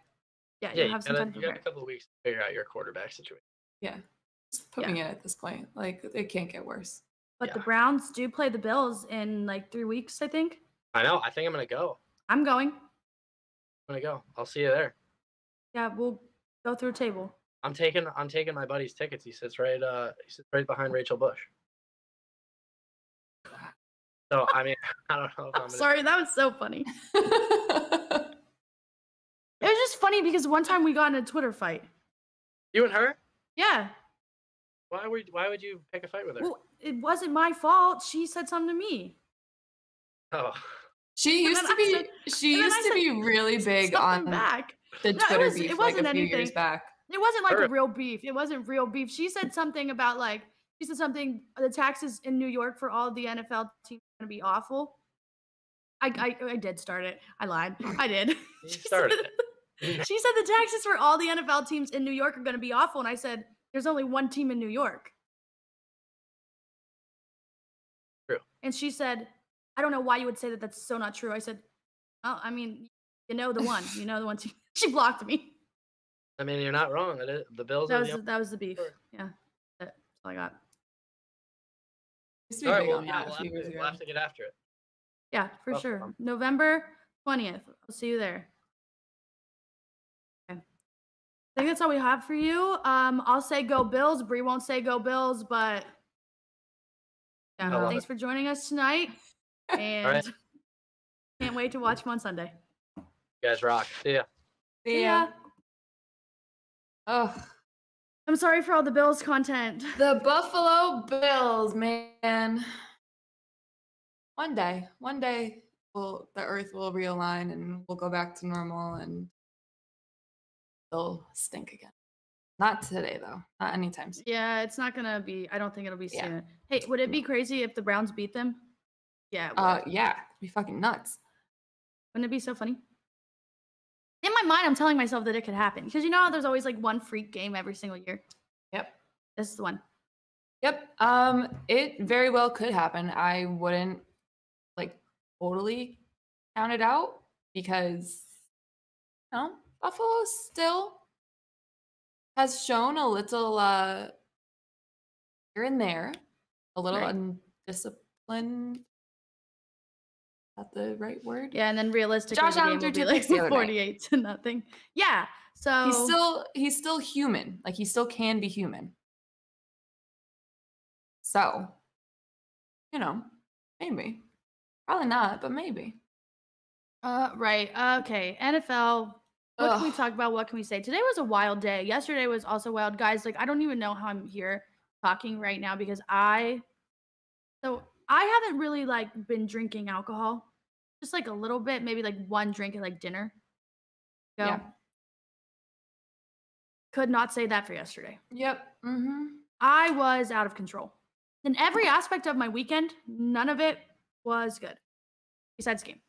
Yeah, Yeah, you you, have some gotta, time you got a couple of weeks to figure out your quarterback situation. Yeah, just put me in at this point. Like it can't get worse. But the Browns do play the Bills in like three weeks, I think. I know. I think I'm gonna go. I'm going. I'm gonna go. I'll see you there. Yeah, we'll go through a table. I'm taking I'm taking my buddy's tickets. He sits right uh he sits right behind Rachel Bush. So I mean I don't know if I'm gonna Sorry, that was so funny. It was just funny because one time we got in a Twitter fight. you and her? Yeah. Why would why would you pick a fight with her? Well, it wasn't my fault. She said something to me. Oh. she And used to be said- she used to be really big on back. the No, it Twitter was- it beef like a wasn't few years anything. back. It wasn't like Her- a real beef. It wasn't real beef. She said something about like she said something the taxes in New York for all the NFL teams are gonna be awful. I, I I did start it. I lied. I did. You She started said- it. She said the taxes for all the NFL teams in New York are going to be awful. And I said, there's only one team in New York. True. And she said, I don't know why you would say that. That's so not true. I said, oh, I mean, you know the one. You know the one team. She blocked me. I mean you're not wrong. The Bills That are was the the, that was the beef. Sure. Yeah, that's all I got. Used to be All right, well, yeah, we'll, have to, we'll have to get after it. Yeah, for Well, sure. um, November twentieth. I'll see you there. I think that's all we have for you. Um, I'll say go Bills. Bree won't say go Bills, but yeah, love thanks for joining us tonight. And right. can't wait to watch them on Sunday. You guys rock. See ya. See See ya. ya. Oh, I'm sorry for all the Bills content. the Buffalo Bills, man. One day, one day, will the Earth will realign and we'll go back to normal, and they'll stink again. Not today, though. Not anytime soon. Yeah, it's not gonna be. I don't think it'll be Yeah. soon. Hey, would it be crazy if the Browns beat them? Yeah. Uh, yeah, it'd be fucking nuts. Wouldn't it be so funny? In my mind, I'm telling myself that it could happen because you know how there's always like one freak game every single year. Yep. This is the one. Yep. Um, it very well could happen. I wouldn't like totally count it out because you know, Buffalo still has shown a little uh here and there, a little Right. undisciplined. Is that the right word? Yeah, and then realistically, Josh the Allen threw two like picks the other night. 48 to nothing. Yeah. So He's still he's still human. Like he still can be human. So, you know, maybe. Probably not, but maybe. Uh, right. Okay. NFL. What can we talk about? What can we say? Today was a wild day. Yesterday was also wild. Guys, like, I don't even know how I'm here talking right now because I, so I haven't really like been drinking alcohol, just like a little bit, maybe like one drink at like dinner. Go. Yeah. Could not say that for yesterday. Yep. Mm-hmm. I was out of control. In every aspect of my weekend, none of it was good. Besides game.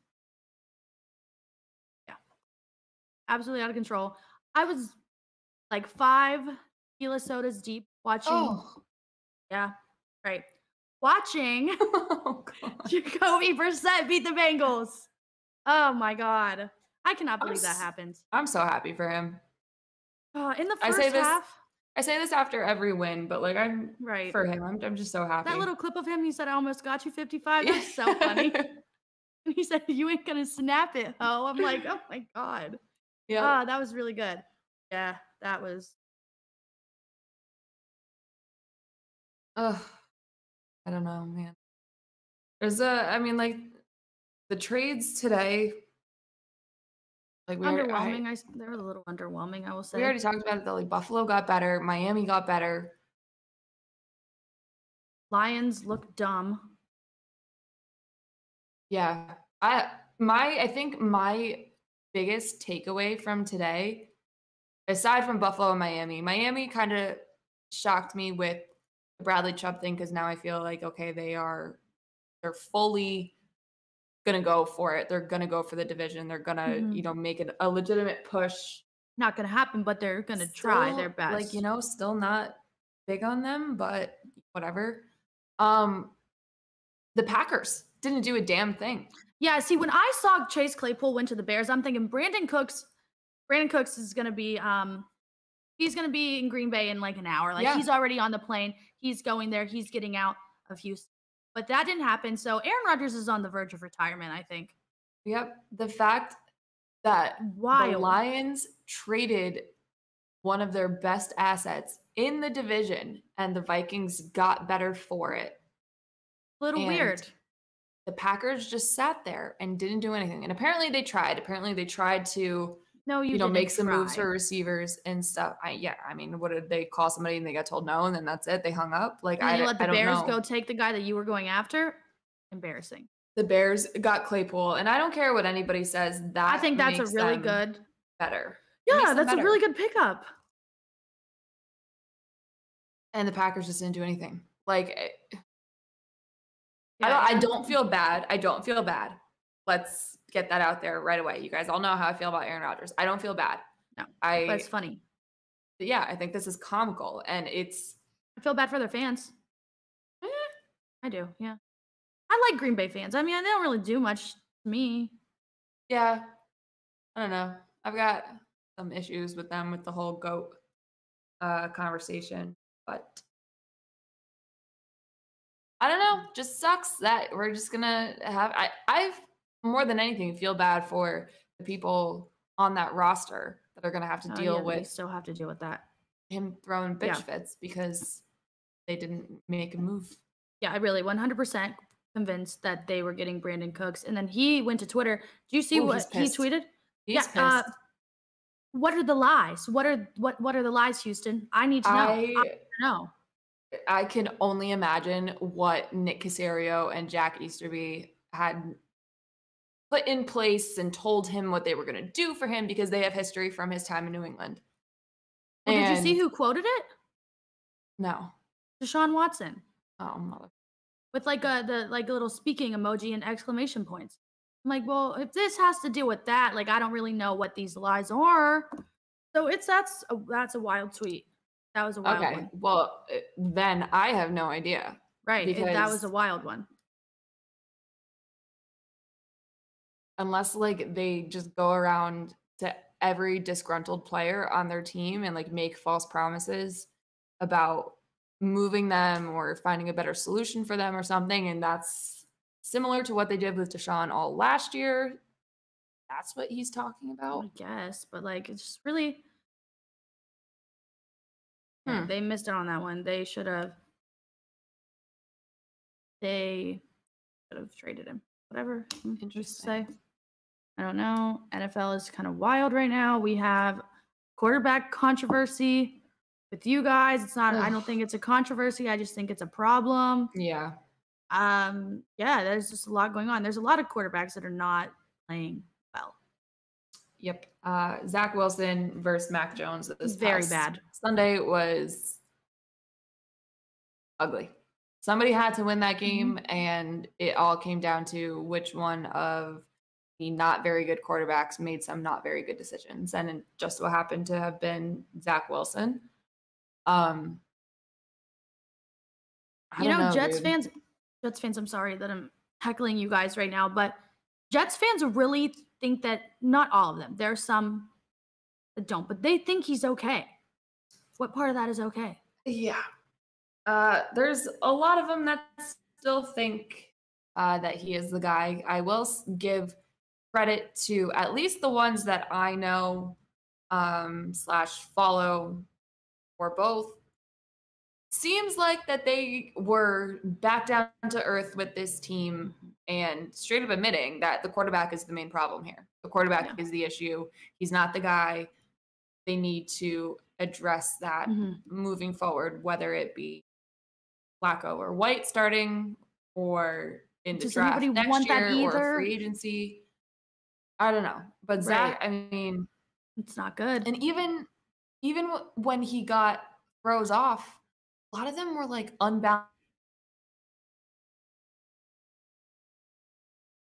Absolutely out of control. I was like five tequila sodas deep watching. Oh. Yeah. Right. Watching oh God. Jacoby Brissett beat the Bengals. Oh my God. I cannot I'm believe that happened. I'm so happy for him. Uh, in the I first say this half, I say this after every win, but like I'm right. for him. I'm, I'm just so happy. That little clip of him, he said, I almost got you 55. That's so funny. And he said, You ain't gonna snap it, oh. I'm like, oh my God. Yeah. Ah, that was really good. Yeah, that was Ugh. I don't know, man. There's a, I mean, like the trades today. Like we already, I- underwhelming. They were a little underwhelming, I will say. we already talked about it. That like Buffalo got better, Miami got better. Lions look dumb. Yeah. I my I think my biggest takeaway from today, aside from Buffalo and Miami, Miami kind of shocked me with the Bradley Chubb thing because now I feel like okay, they are they're fully gonna go for it. They're gonna go for the division. They're gonna, Mhm. you know, make it a legitimate push. Not gonna happen, but they're gonna try their best. Like, you know, still not big on them, but whatever. Um the Packers didn't do a damn thing. Yeah, see, when I saw Chase Claypool went to the Bears, I'm thinking Brandin Cooks, Brandin Cooks is gonna be um he's gonna be in Green Bay in like an hour. Like Yeah. he's already on the plane, he's going there, he's getting out of Houston. But that didn't happen. So Aaron Rodgers is on the verge of retirement, I think. Yep. The fact that the Lions traded one of their best assets in the division and the Vikings got better for it. A little and weird. The Packers just sat there and didn't do anything. And apparently they tried. Apparently they tried to, No, you, you, know, didn't make some moves for receivers and stuff. I yeah, I mean, what did they call somebody and they got told no and then that's it? They hung up. Like And I, you let I the don't Bears know. go take the guy that you were going after. Embarrassing. the Bears got Claypool, and I don't care what anybody says. That I think that's a really good. better. Yeah, that's a really good pickup. and the Packers just didn't do anything. Like eh, eh, I don't I don't feel bad. I don't feel bad. Let's get that out there right away. You guys all know how I feel about Aaron Rodgers. I don't feel bad. No, I But it's funny. yeah, I think this is comical and it's I feel bad for their fans. eh, I do, yeah. I like Green Bay fans. I mean, they don't really do much to me. yeah. I don't know. I've got some issues with them with the whole goat uh conversation, but I don't know. Just sucks that we're just gonna have. I I've more than anything feel bad for the people on that roster that are gonna have to Oh, deal yeah, with still have to deal with that. him throwing bitch Yeah. fits because they didn't make a move. Yeah, I really 100% convinced that they were getting Brandin Cooks. And then he went to Twitter. Do you see Ooh, what he tweeted? He's Yeah, pissed. uh, What are the lies? What are what what are the lies, Houston? I need to know. I, I need to know. I can only imagine what Nick Caserio and Jack Easterby had put in place and told him what they were going to do for him because they have history from his time in New England. Well, did you see who quoted it? No. Deshaun Watson Oh, mother. with like a the like a little speaking emoji and exclamation points. I'm like, well, if this has to deal with that, like I don't really know what these lies are. So it's that's a, that's a wild tweet. That was a wild Okay. one, Well, uh, then I have no idea. right? it- that was a wild one. Unless like they just go around to every disgruntled player on their team and like make false promises about moving them or finding a better solution for them or something. And that's similar to what they did with Deshaun all last year. That's what he's talking about. I guess, but like it's just really Hmm. they missed out on that one. They should have they should have traded him. Whatever. Interesting. say. I don't know. NFL is kind of wild right now. We have quarterback controversy with you guys. It's not I don't think it's a controversy. I just think it's a problem. Yeah. Um yeah, there's just a lot going on. There's a lot of quarterbacks that are not playing. Yep. Uh, Zach Wilson versus Mac Jones. This Very bad. Sunday was ugly. Somebody had to win Mm-hmm. that game, and it all came down to which one of the not very good quarterbacks made some not very good decisions, and it just so happened to have been Zach Wilson. Um, you know, don't Jets dude. fans, Jets fans, I'm sorry that I'm heckling you guys right now, but Jets fans really think that not all of them. There are some that don't, but they think he's okay. What part of that is okay? Yeah. Uh, there's a lot of them that still think uh, that he is the guy. I will give credit to at least the ones that I know um, slash follow or both. Seems like that they were back down to earth with this team and straight up admitting that the quarterback is the main problem here. The quarterback Yeah. is the issue. He's not the guy. They need to address that Mhm. moving forward, whether it be Flacco or White starting or in the Does draft next year or free agency. I don't know, but Zach, I mean, It's not good. and even even when he got throws off, a lot of them were like unbound.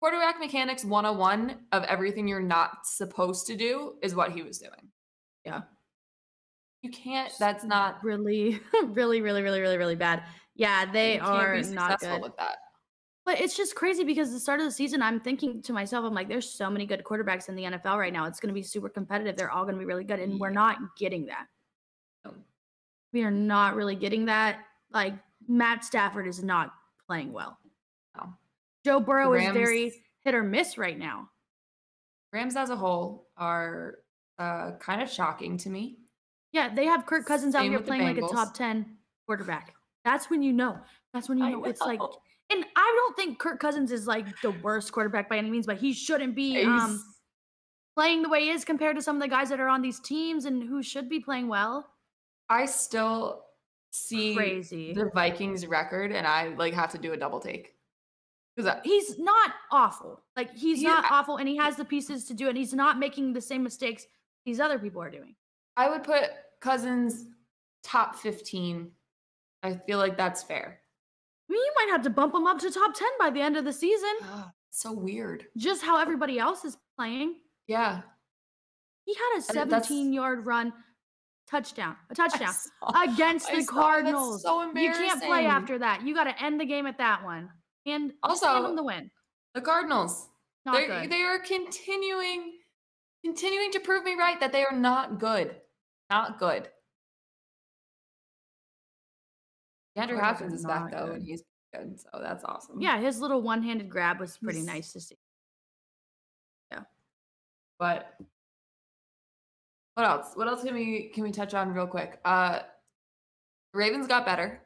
Quarterback mechanics 101 of everything you're not supposed to do is what he was doing. Yeah. You can't, that's not really, really, really, really, really, really bad. Yeah, they are not good. with that. But it's just crazy because the start of the season, I'm thinking to myself, I'm like, there's so many good quarterbacks in the NFL right now. It's going to be super competitive. They're all going to be really good. And we're not getting that. No. We are not really getting that. Like, Matt Stafford is not playing well. Joe Burrow is very hit or miss right now. Rams as a whole are uh, kind of shocking to me. Yeah, they have Kirk Cousins out here playing like a top 10 quarterback. That's when you know. That's when you I know it's like and I don't think Kirk Cousins is like the worst quarterback by any means, but he shouldn't be um playing the way he is compared to some of the guys that are on these teams and who should be playing well. I still see Crazy. the Vikings record, and I like have to do a double take He's not awful. Like he's not awful and he has the pieces to do it. And he's not making the same mistakes these other people are doing. I would put Cousins top fifteen. I feel like that's fair. I mean, you might have to bump him up to top 10 by the end of the season. Ah, so weird. Just how everybody else is playing. Yeah, He had a 17 yard run touchdown, a touchdown saw- against the Cardinals. so you can't play after that. You got to end the game at that one. And also hand them the win. the Cardinals. Not They're- good. They are continuing, continuing to prove me right that they are not good. Not good. DeAndre Hopkins is back though, good. and he's good, so that's awesome. yeah, his little one handed grab was pretty He's- nice to see. Yeah, but what else? What else can we can we touch on real quick? Uh Ravens got better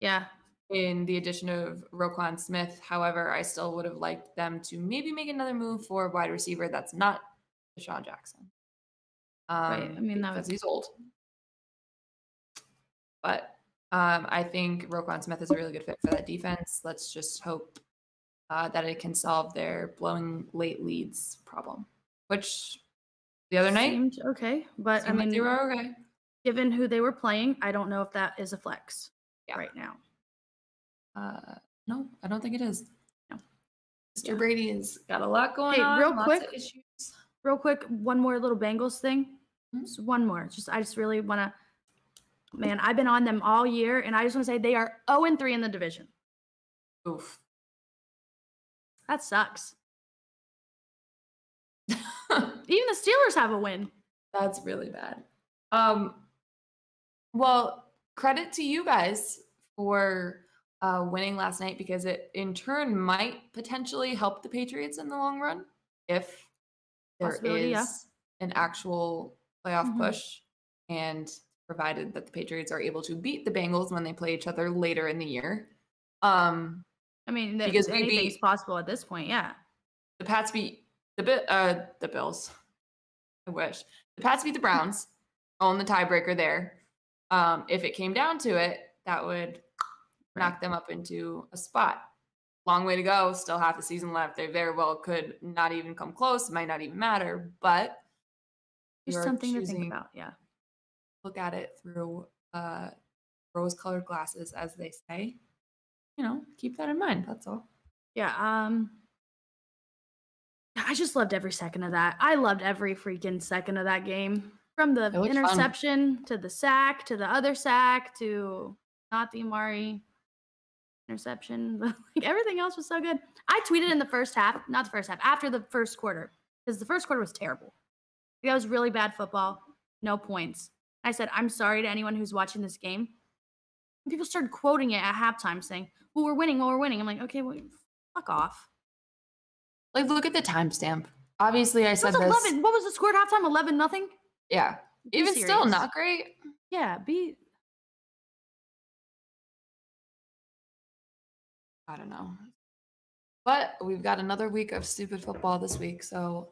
Yeah. In the addition of Roquan Smith. However, I still would have liked them to maybe make another move for a wide receiver that's not DeSean Jackson. Um, Right, I mean, that was he's old. But um, I think Roquan Smith is a really good fit for that defense. Let's just hope uh, that it can solve their blowing late leads problem. Which the other night, Seemed okay. But I seemed like mean, they were okay. given who they were playing, I don't know if that is a flex Yeah. right now. Uh, no, I don't think it is. No. Mr. Yeah. Brady has got a lot going Hey, on. real lots quick, of issues. Real quick, one more little Bengals thing. Mhm. Just one more. Just I just really want to. Man, I've been on them all year, and I just want to say they are 0 and 3 in the division. Oof. That sucks. Even the Steelers have a win. That's really bad. Um, well, credit to you guys for uh, winning last night because it in turn might potentially help the Patriots in the long run if there is yeah. an actual playoff Mhm. push and provided that the Patriots are able to beat the Bengals when they play each other later in the year. Um, I mean, Because anything's beat- possible at this point. Yeah. the Pats beat the uh the Bills. I wish the Pats beat the Browns, own the tiebreaker there. Um, if it came down to it, that would knock them up into a spot. long way to go. Still half the season left. They very well could not even come close. Might not even matter. But There's something to think about. Yeah. Look at it through uh, rose-colored glasses, as they say. You know, keep that in mind. That's all. Yeah. Um I just loved every second of that. I loved every freaking second of that game. From the looked fun. interception to the sack to the other sack to not the Amari interception. like everything else was so good. I tweeted in the first half, not the first half, after the first quarter, because the first quarter was terrible. That was really bad football. No points. I said, I'm sorry to anyone who's watching this game. And people started quoting it at halftime saying, Well, we're winning, well, we're winning. I'm like, okay, well, fuck off. Like, look at the timestamp. Obviously, I It said was this. 11. What was the score at halftime? 11 nothing? Yeah. Be Even still, not great. Yeah, be I don't know. But we've got another week of stupid football this week. So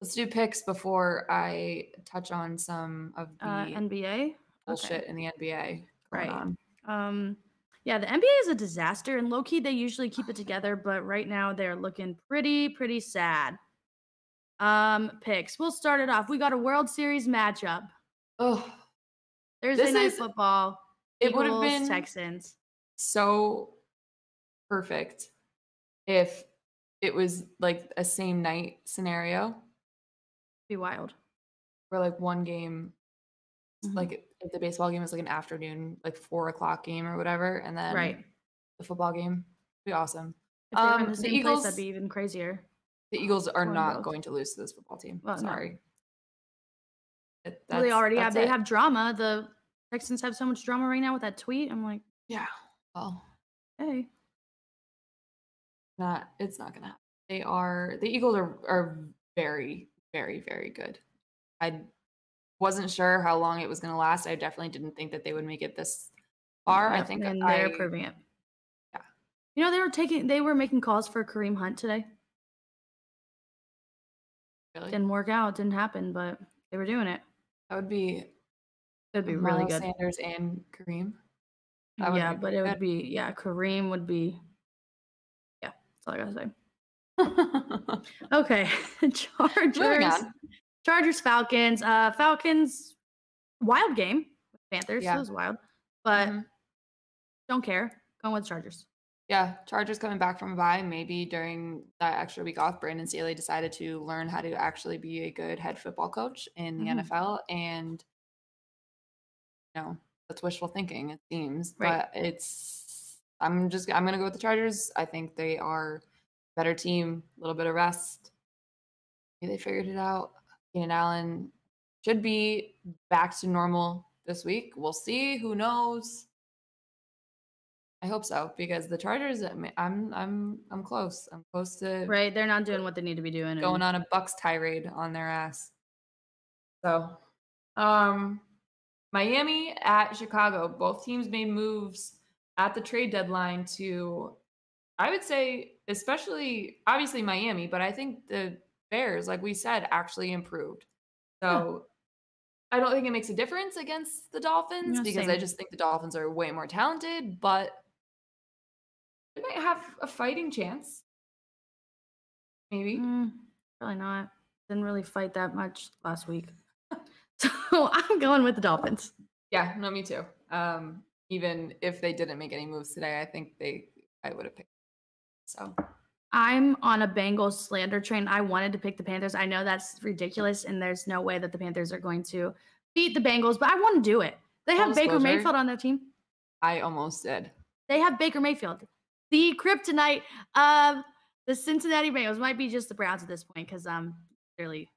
let's do picks before I touch on some of the uh, NBA. bullshit in the NBA Right. on. Um, yeah, the NBA is a disaster, and low key they usually keep it together, but right now they're looking pretty, pretty sad. Um, picks. We'll start it off. We got a World Series matchup. Oh, Thursday This night is- football. it would have been Texans. so perfect if it was like a same night scenario Be wild. where like one game Mhm. like if the baseball game is like an afternoon like four o'clock game or whatever and then Right. the football game be awesome If they in Um, the the same place, Eagles- that'd be even crazier. the eagles are not going to lose to this football team Well, no. sorry It- Well, they already have. that's They have drama. The Texans have so much drama right now with that tweet. I'm like, yeah well hey, not it's not gonna happen they are the eagles are are very very very good i wasn't sure how long it was gonna last i definitely didn't think that they would make it this far i think and I, they're proving it. Yeah. You know, they were taking, they were making calls for Kareem Hunt today. really, Didn't work out. Didn't happen, but they were doing it. that would be It'd be really Miles good. sanders and kareem that Yeah, but pretty it would be yeah. Kareem would be. All I gotta say. Okay, Chargers. Chargers Falcons. Uh, Falcons. Wild game with Panthers. Yeah. It was wild, but Mhm. don't care. Going with Chargers. Yeah, Chargers coming back from a bye. Maybe during that extra week off, Brandon Staley decided to learn how to actually be a good head football coach in the Mhm. NFL. And, you know, that's wishful thinking, it seems. Right. But it's, I'm just, I'm going to go with the Chargers. I think they are a better team, a little bit of rest. Maybe they figured it out. Keenan Allen should be back to normal this week. We'll see. Who knows? I hope so because the Chargers. I'm I'm I'm close. I'm close to Right, they're not doing what they need to be doing. going on a Bucks tirade on their ass. So, um, Miami at Chicago. Both teams made moves at the trade deadline to, I would say, especially obviously Miami, but I think the Bears, like we said, actually improved. So. I don't think it makes a difference against the Dolphins Yeah, because I just think the Dolphins are way more talented, but they might have a fighting chance. Maybe. Mm, probably not. Didn't really fight that much last week. so I'm going with the Dolphins. Yeah, no, me too. Um, even if they didn't make any moves today, I think they I would have picked. So I'm on a Bengals slander train. I wanted to pick the Panthers. I know that's ridiculous, and there's no way that the Panthers are going to beat the Bengals, but I want to do it. They have Baker. Mayfield on their team. I almost did. They have Baker Mayfield. The kryptonite of the Cincinnati Bengals might be just the Browns at this point because um clearly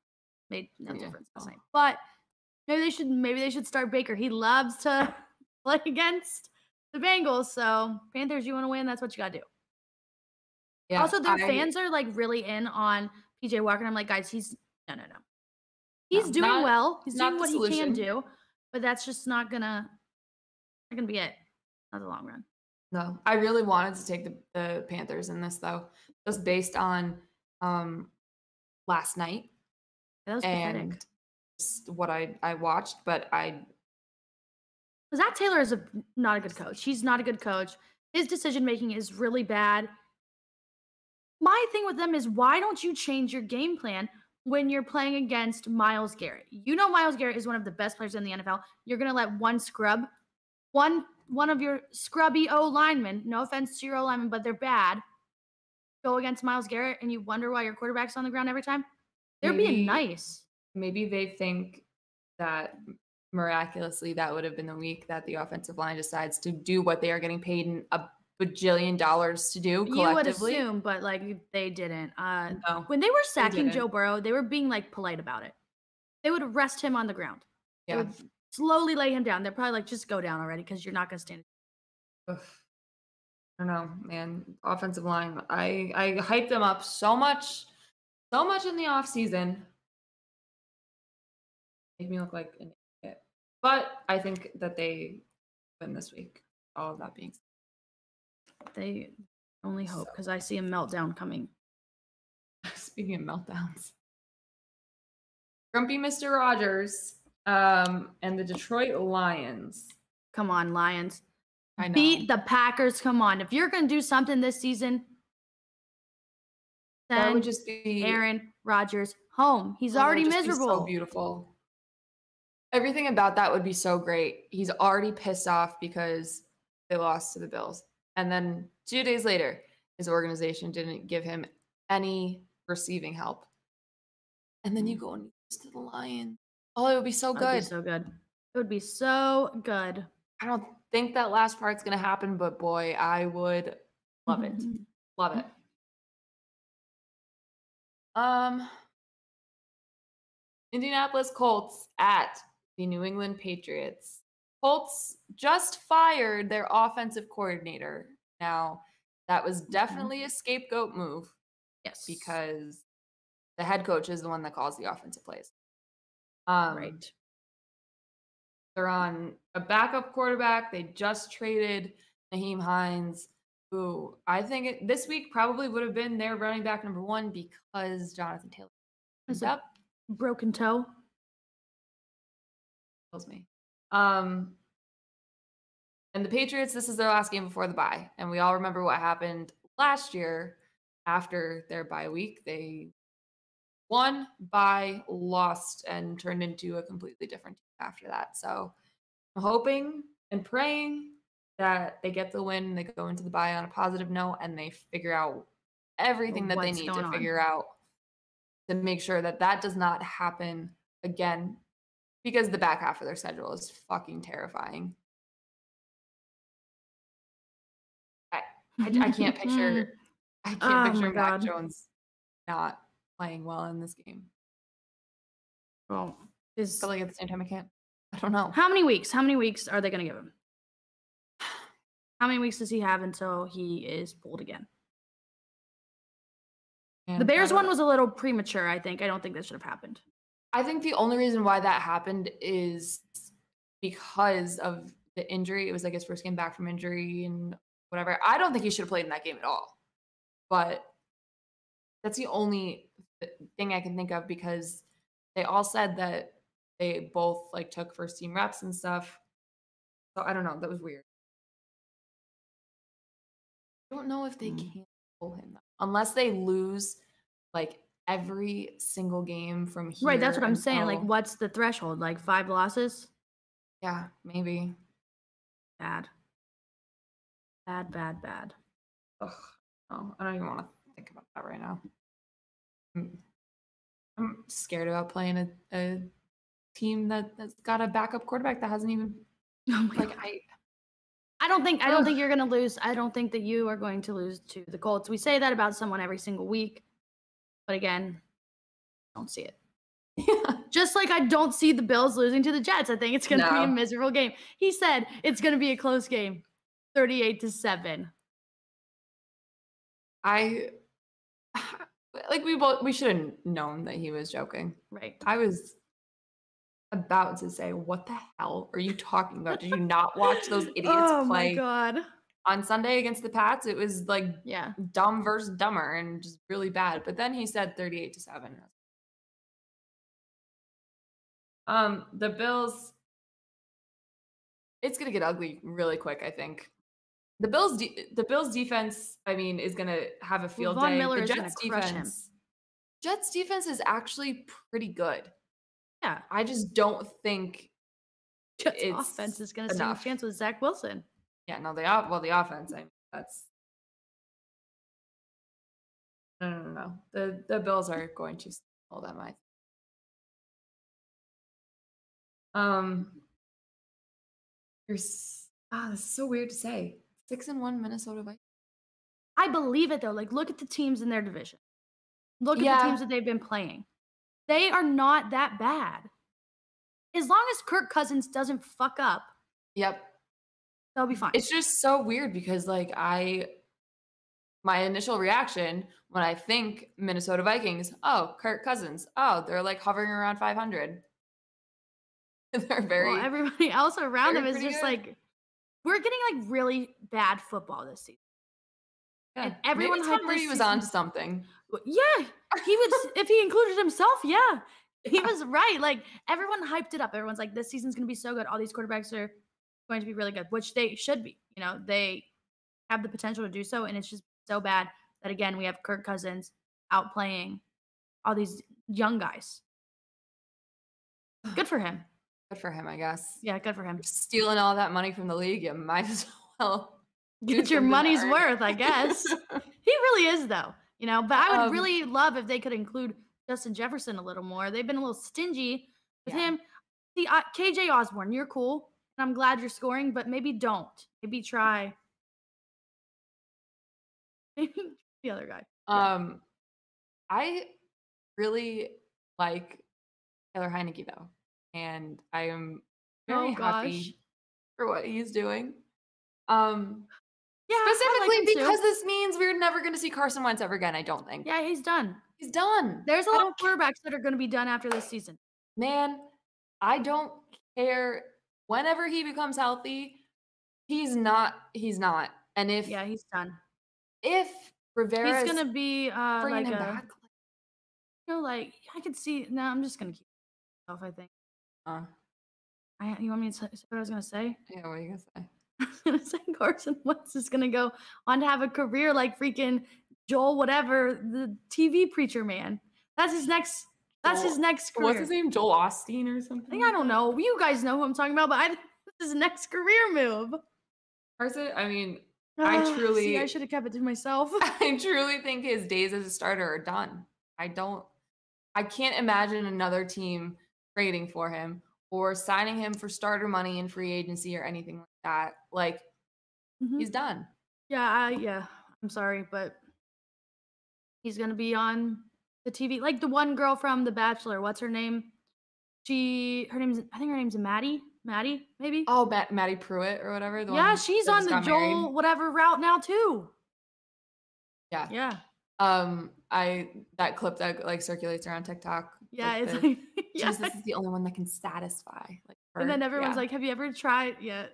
made no Yeah. difference last night. But maybe they should maybe they should start Baker. He loves to play against the Bengals. So Panthers, you want to win? That's what you got to do. Yeah. also, their I- fans are like really in on PJ Walker. And I'm like, guys, he's no, no, no. He's No, doing not- well. He's not doing what he can do, but that's just not gonna not gonna be it. Not the long run. No, I really wanted to take the, the Panthers in this though, just based on um last night That was pathetic. and just what I I watched, but I Zac Taylor is a not a good coach. He's not a good coach. His decision making is really bad. my thing with them is why don't you change your game plan when you're playing against Myles Garrett? You know Myles Garrett is one of the best players in the NFL. You're gonna let one scrub, one one of your scrubby O linemen, no offense to your O linemen, but they're bad, go against Myles Garrett and you wonder why your quarterback's on the ground every time? They're being nice. Maybe they think that miraculously that would have been the week that the offensive line decides to do what they are getting paid in a bajillion dollars to do You would assume, but like they didn't. Uh no. when they were sacking didn't. Joe Burrow, they were being like polite about it. They would rest him on the ground. They Yeah. would slowly lay him down. They're probably like, just go down already because you're not gonna stand. Ugh. I don't know, man. Offensive line. I I hyped them up so much, so much in the off season. Make me look like an. But I think that they win this week. All of that being said. They only hope So- because I see a meltdown coming. Speaking of meltdowns. Grumpy Mr. Rogers um, and the Detroit Lions. Come on, Lions. I know. Beat the Packers. Come on. If you're gonna do something this season, that would just be Aaron Rodgers home. He's already miserable. So beautiful. Everything about that would be so great. He's already pissed off because they lost to the Bills. And then two days later, his organization didn't give him any receiving help. And then you go and lose to the Lions. Oh, it would be so That'd be good. so good. It would be so good. I don't think that last part's gonna happen, but boy, I would love it. Love it. Um Indianapolis Colts at the New England Patriots. Colts just fired their offensive coordinator. Now, that was definitely a scapegoat move yes. because the head coach is the one that calls the offensive plays. Um, right. they're on a backup quarterback. They just traded Nyheim Hines, who I think it, this week probably would have been their running back number one because Jonathan Taylor. is a broken toe. Kills me. Um, and the Patriots, this is their last game before the bye, and we all remember what happened last year after their bye week. They won, bye, lost, and turned into a completely different team after that. So I'm hoping and praying that they get the win, they go into the bye on a positive note, and they figure out everything that they need to on. figure out to make sure that that does not happen again because the back half of their schedule is fucking terrifying. I, I can't mm. picture I can't Oh picture Mac God. Jones not playing well in this game. well, is But like at the same time I can't. I don't know. how many weeks? How many weeks are they going to give him? How many weeks does he have until he is pulled again? Man, The Bears one was a little premature. I think. I don't think that should have happened. I think the only reason why that happened is because of the injury. It was like his first game back from injury and whatever. I don't think he should have played in that game at all. But that's the only thing I can think of because they all said that they both like took first team reps and stuff. So I don't know. That was weird. I don't know if they Mm. can pull him though. unless they lose like every single game from here. Right. That's what I'm saying. Like, what's the threshold? Like five losses? Yeah, maybe. Bad. Bad. Bad. Bad. Ugh, oh, I don't even want to think about that right now. I'm, I'm scared about playing a, a team that, that's got a backup quarterback that hasn't even Oh my like God. I I don't think I don't Ugh. think you're gonna lose. I don't think that you are going to lose to the Colts. We say that about someone every single week, but again, don't see it. yeah. Just like I don't see the Bills losing to the Jets. I think it's gonna be a miserable game. He said it's gonna be a close game, thirty-eight to seven. I like we both we should have known that he was joking. Right. I was about to say, what the hell are you talking about? Did you not watch those idiots oh play my god. On Sunday against the Pats? It was like Yeah. dumb versus dumber and just really bad. But then he said 38 to 7. Um, the Bills, it's gonna get ugly really quick, I think. The Bills, de- the Bills defense, I mean, is gonna have a field Von day. Miller the Jets defense, Jets defense is actually pretty good. Yeah. I just don't think. Jets It's offense is going to stand a chance with Zach Wilson. Yeah, no, the off- well, the offense. I mean, that's. No, no, no, no. The the Bills are going to hold them. I. think. Um. You're. Ah, this is so weird to say. Six and one Minnesota Vikings. I believe it though. Like, look at the teams in their division. Look at Yeah. the teams that they've been playing. They are not that bad. As long as Kirk Cousins doesn't fuck up, Yep. They'll be fine. It's just so weird because like I my initial reaction when I think Minnesota Vikings, oh, Kirk Cousins. Oh, they're like hovering around 500. they're very well, everybody else around them is just good. like we're getting like really bad football this season. yeah. and everyone Maybe hyped Tom Brady was on to something. Yeah, he was. if he included himself, yeah, he Yeah. was right. Like everyone hyped it up. Everyone's like, "This season's gonna be so good. All these quarterbacks are going to be really good," which they should be. You know, they have the potential to do so, and it's just so bad that again we have Kirk Cousins outplaying all these young guys. Good for him. Good for him, I guess. Yeah, good for him. Stealing all that money from the league, you might as well Get your money's it. worth, I guess. he really is though. You know, but I would Um, really love if they could include Justin Jefferson a little more. They've been a little stingy with Yeah. him. See, uh, KJ Osborn, you're cool, and I'm glad you're scoring, but maybe don't. Maybe try. Maybe the other guy. Yeah. Um, I really like Taylor Heinicke though, and I am very Oh, gosh. happy for what he's doing. Um, Yeah, I like specifically too. because this means we're never going to see Carson Wentz ever again. I don't think. yeah, he's done. he's done. There's a lot of quarterbacks that are going to be done after this season. man. I don't care. Whenever he becomes healthy, he's not. He's not. And if Yeah, he's done. if Rivera He's going to be uh, bringing like a, back, you know, like I could see. No, I'm just going to keep myself. I think. uh, I, you want me to say what I was going to say? yeah, what are you gonna say? I was gonna say Carson Wentz is gonna go on to have a career like freaking Joel, whatever the TV preacher man. That's his next. That's his next career. What's his name? Joel Austin or something? I think I don't know. You guys know who I'm talking about, but I, this is his next career move. Carson. I mean, I truly. see, I should have kept it to myself. I truly think his days as a starter are done. I don't I can't imagine another team trading for him or signing him for starter money in free agency or anything like that. Like Mhm. he's done. Yeah, I, yeah. I'm sorry, but he's gonna be on the TV, like the one girl from The Bachelor. What's her name? She, her name's, I think her name's Maddie. Maddie, maybe. Oh, Matt, Maddie Prewett or whatever. The yeah, she's on the got married. Joel whatever route now too. Yeah. Yeah, Um, I that clip that like circulates around TikTok. yeah. like It's the, like, yeah. Jesus is the only one that can satisfy. Like, And then everyone's yeah. like, "Have you ever tried yet?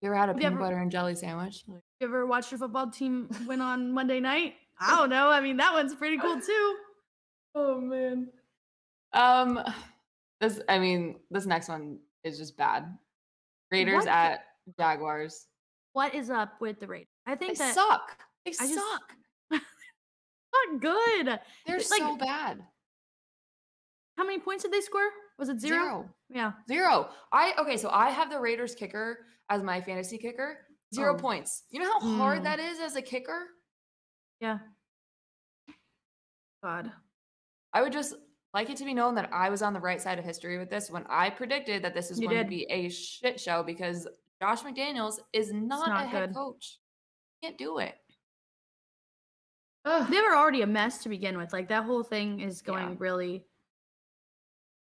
"You ever had a have peanut ever- butter and jelly sandwich?" Like, You ever watched your football team win on Monday night? I don't know. I mean, that one's pretty cool too. Oh man. Um this I mean, this next one is just bad. Raiders What at Jaguars. What is up with the Raiders? I They think that suck. They I just- suck. not good. They're like- so bad. How many points did they score? Was it zero? Zero. Yeah. Zero. I okay, so I have the Raiders kicker as my fantasy kicker. Zero Oh. points. You know how hard Mm. that is as a kicker? Yeah. God. I would just like it to be known that I was on the right side of history with this when I predicted that this is You going did. to be a shit show because Josh McDaniels is not, not a head good. coach. Can't do it. They were already a mess to begin with. Like that whole thing is going Yeah. really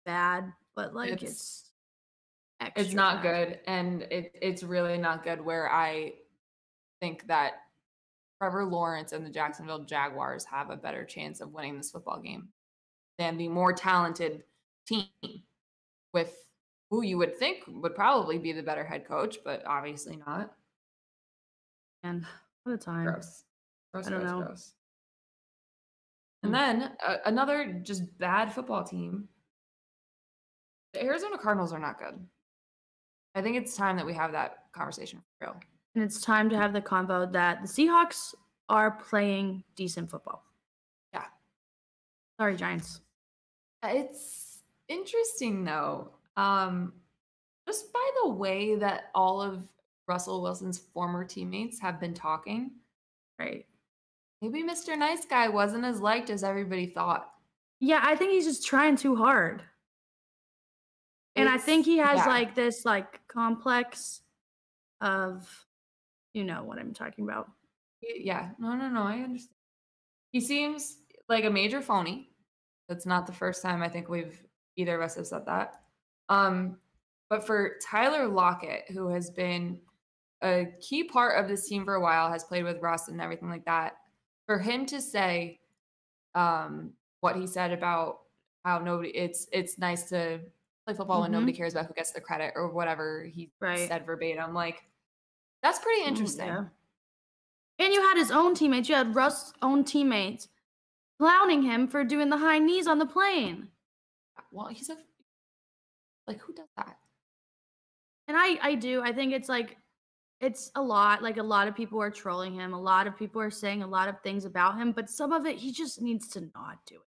bad, but like It's- it's it's not bad. good and it it's really not good where i think that trevor lawrence and the jacksonville jaguars have a better chance of winning this football game than the more talented team with who you would think would probably be the better head coach but obviously not. And what a time. gross. Gross I don't gross know. gross. And then uh, another just bad football team. The arizona cardinals are not good. I think it's time that we have that conversation for real and it's time to have the convo that the Seahawks are playing decent football. Yeah. Sorry, Giants. It's interesting though. Um, just by the way that all of Russell Wilson's former teammates have been talking, Right. maybe Mr. Nice Guy wasn't as liked as everybody thought. Yeah, I think he's just trying too hard. And I think he has yeah. like this like complex of you know what I'm talking about. Yeah, no, no, no, I understand. He seems like a major phony. That's not the first time I think we've either of us have said that. Um, but for Tyler Lockett, who has been a key part of this team for a while, has played with Russ and everything like that, for him to say um, what he said about how nobody, it's it's nice to play football when Mhm. nobody cares about who gets the credit or whatever he Right. said verbatim. I'm like that's pretty Mm, interesting. yeah. And you had his own teammates. You had Russ's own teammates clowning him for doing the high knees on the plane. Well, he's a like who does that? And I I do. I think it's like it's a lot. Like a lot of people are trolling him. A lot of people are saying a lot of things about him, but some of it he just needs to not do it.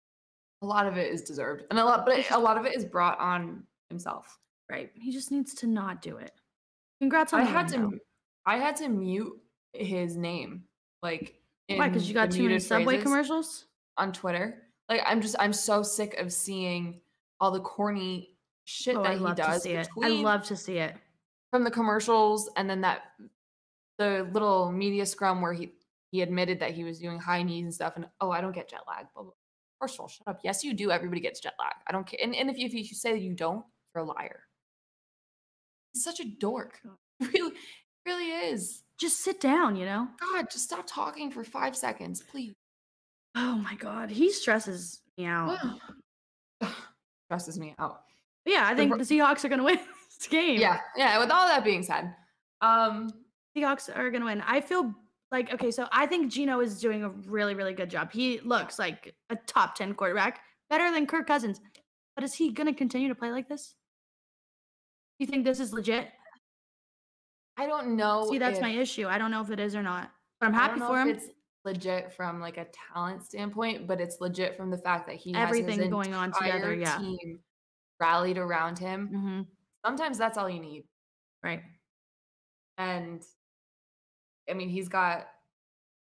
A lot of it is deserved, and a lot, but a lot of it is brought on himself. Right. He just needs to not do it. Congrats on I had to, though. I had to mute his name, like Why? Because you got too many Subway commercials. on Twitter. Like I'm just, I'm so sick of seeing all the corny shit Oh, that I he love to does see it. I love to see it. from the commercials and then that the little media scrum where he he admitted that he was doing high knees and stuff and oh i don't get jet lag blah, blah. first of all shut up yes you do everybody gets jet lag i don't care and, and if, you, if you say that you don't you're a liar he's such a dork really really is Just sit down, you know? god just stop talking for five seconds please Oh my god. He stresses me out. stresses me out But yeah, I think Ru- the Seahawks are gonna win this game. yeah yeah with all that being said um Seahawks are gonna win. I feel like okay, so I think Geno is doing a really, really good job. He looks like a top ten quarterback, better than Kirk Cousins. But is he gonna continue to play like this? Do you think this is legit? I don't know See, that's if- my issue. I don't know if it is or not. But I'm happy for him. It's legit from like a talent standpoint, but it's legit from the fact that he has Everything his going on together, yeah. Team rallied around him. hmm Sometimes that's all you need, Right. and I mean he's got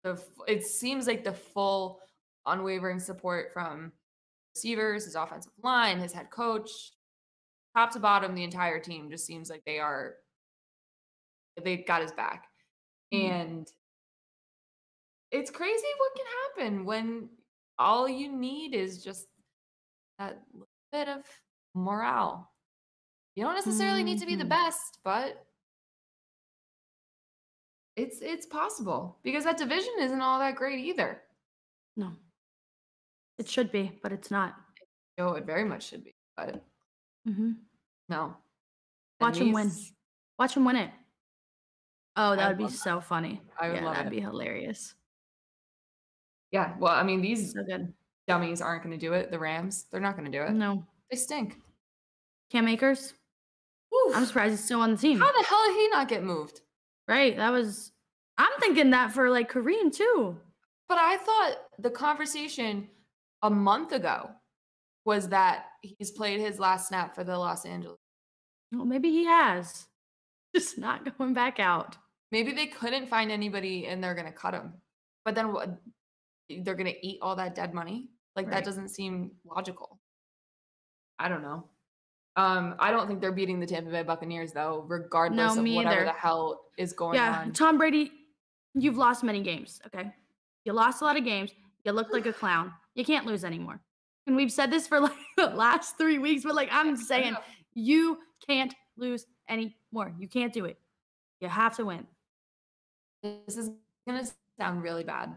the. It seems like the full unwavering support from receivers, his offensive line, his head coach, top to bottom, the entire team just seems like they are. They got his back, Mhm. and it's crazy what can happen when all you need is just that little bit of morale. You don't necessarily need to be the Mhm. best, but it's it's possible because that division isn't all that great either. No. It should be, but it's not. No, it very much should be, but hmm no. Watch him win. Watch him win it. Oh, that I would be love that. so funny. I would yeah, love that'd it. be hilarious. Yeah, well, I mean, these So dummies aren't going to do it. The Rams, they're not going to do it. No. They stink. Cam Akers. Woof. I'm surprised he's still on the team. How the hell did he not get moved? Right. That was I'm thinking that for like Kareem too. But I thought the conversation a month ago was that he's played his last snap for the Los Angeles. Well, maybe he has. Just not going back out. Maybe they couldn't find anybody and they're going to cut him. But then what? They're going to eat all that dead money? Like Right. that doesn't seem logical. I don't know. Um, I don't think they're beating the Tampa Bay Buccaneers though, regardless of whatever either. the hell is going yeah. on. Tom Brady, you've lost many games. Okay. You lost a lot of games. You look like a clown. You can't lose anymore. And we've said this for like the last three weeks, but like I'm saying, you can't lose anymore. You can't do it. You have to win. this is gonna sound really bad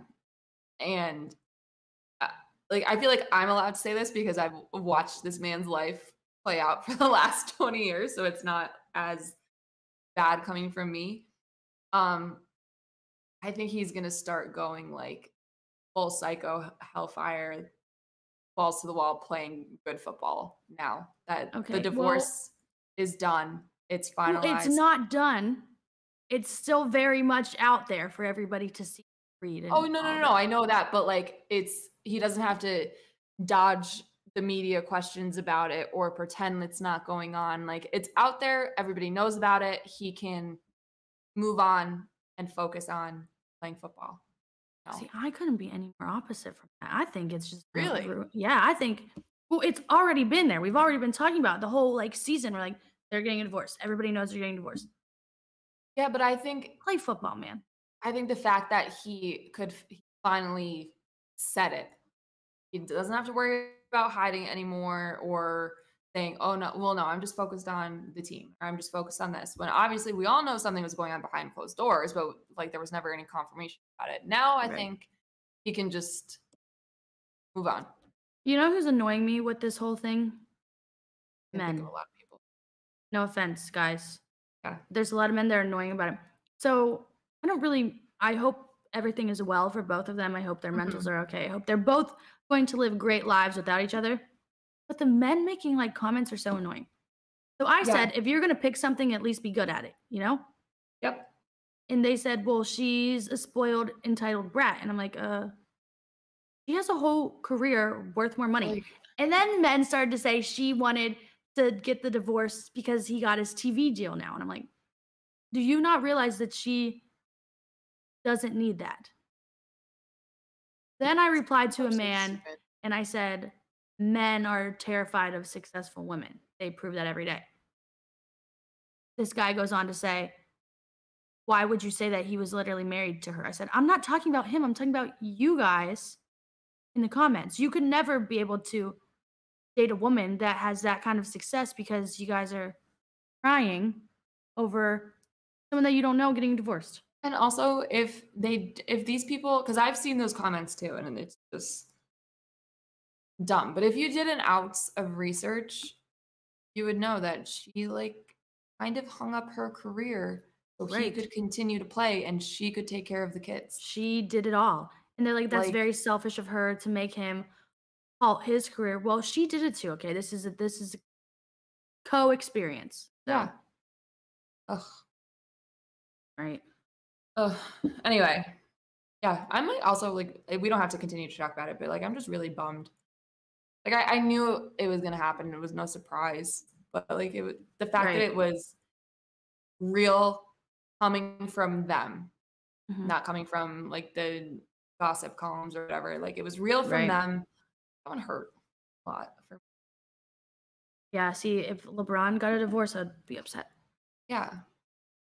and uh, like i feel like i'm allowed to say this because i've watched this man's life play out for the last 20 years so it's not as bad coming from me um i think he's gonna start going like full psycho hellfire balls to the wall playing good football now that Okay, the well- divorce is done it's Well, finalized it's not done. it's still very much out there for everybody to see, read. Oh no, no, no, no. I know that, but like it's he doesn't have to dodge the media questions about it or pretend it's not going on. Like it's out there, everybody knows about it. He can move on and focus on playing football. No. See, I couldn't be any more opposite from that. I think it's just Really? Yeah, I think. Well, it's already been there. We've already been talking about the whole like season. We're like, they're getting a divorce. Everybody knows they're getting divorced. Yeah, but I think Play football, man. I think the fact that he could finally said it, he doesn't have to worry about hiding anymore or saying, "Oh no, well no, I'm just focused on the team or I'm just focused on this." When obviously we all know something was going on behind closed doors, but like there was never any confirmation about it. Now I Right. think he can just move on. You know who's annoying me with this whole thing? I think of Men. a lot of people. No offense, guys. Yeah. There's a lot of men that are annoying about it. So I don't really. I hope everything is well for both of them. I hope their Mhm. mentals are okay. I hope they're both going to live great lives without each other. But the men making like comments are so annoying. So I Yeah. said, if you're gonna pick something, at least be good at it. You know. Yep. And they said, well, she's a spoiled, entitled brat. And I'm like, uh, she has a whole career worth more money. Like, And then men started to say she wanted to get the divorce because he got his TV deal now. And I'm like, do you not realize that she doesn't need that? Then I replied to a man and I said, men are terrified of successful women. They prove that every day. This guy goes on to say, why would you say that he was literally married to her? I said, I'm not talking about him. I'm talking about you guys in the comments. You could never be able to date a woman that has that kind of success because you guys are crying over someone that you don't know getting divorced. And also, if they, if these people, because I've seen those comments too, and it's just dumb. But if you did an ounce of research, you would know that she like kind of hung up her career so he could continue to play and she could take care of the kids. She did it all. And they're like, that's Like- very selfish of her to make him halt his career. Well, she did it too. Okay. This is a this is a co-experience. So, Yeah. Ugh. Right. Ugh. Anyway, yeah, I might also like. eh, We don't have to continue to talk about it, but like, I'm just really bummed. Like, I, I knew it was gonna happen. It was no surprise, but like, it was the fact Right. that it was real, coming from them, Mhm. not coming from like the gossip columns or whatever. Like, it was real from Right. them. That one hurt a lot. For Yeah. See, if LeBron got a divorce, I'd be upset. yeah,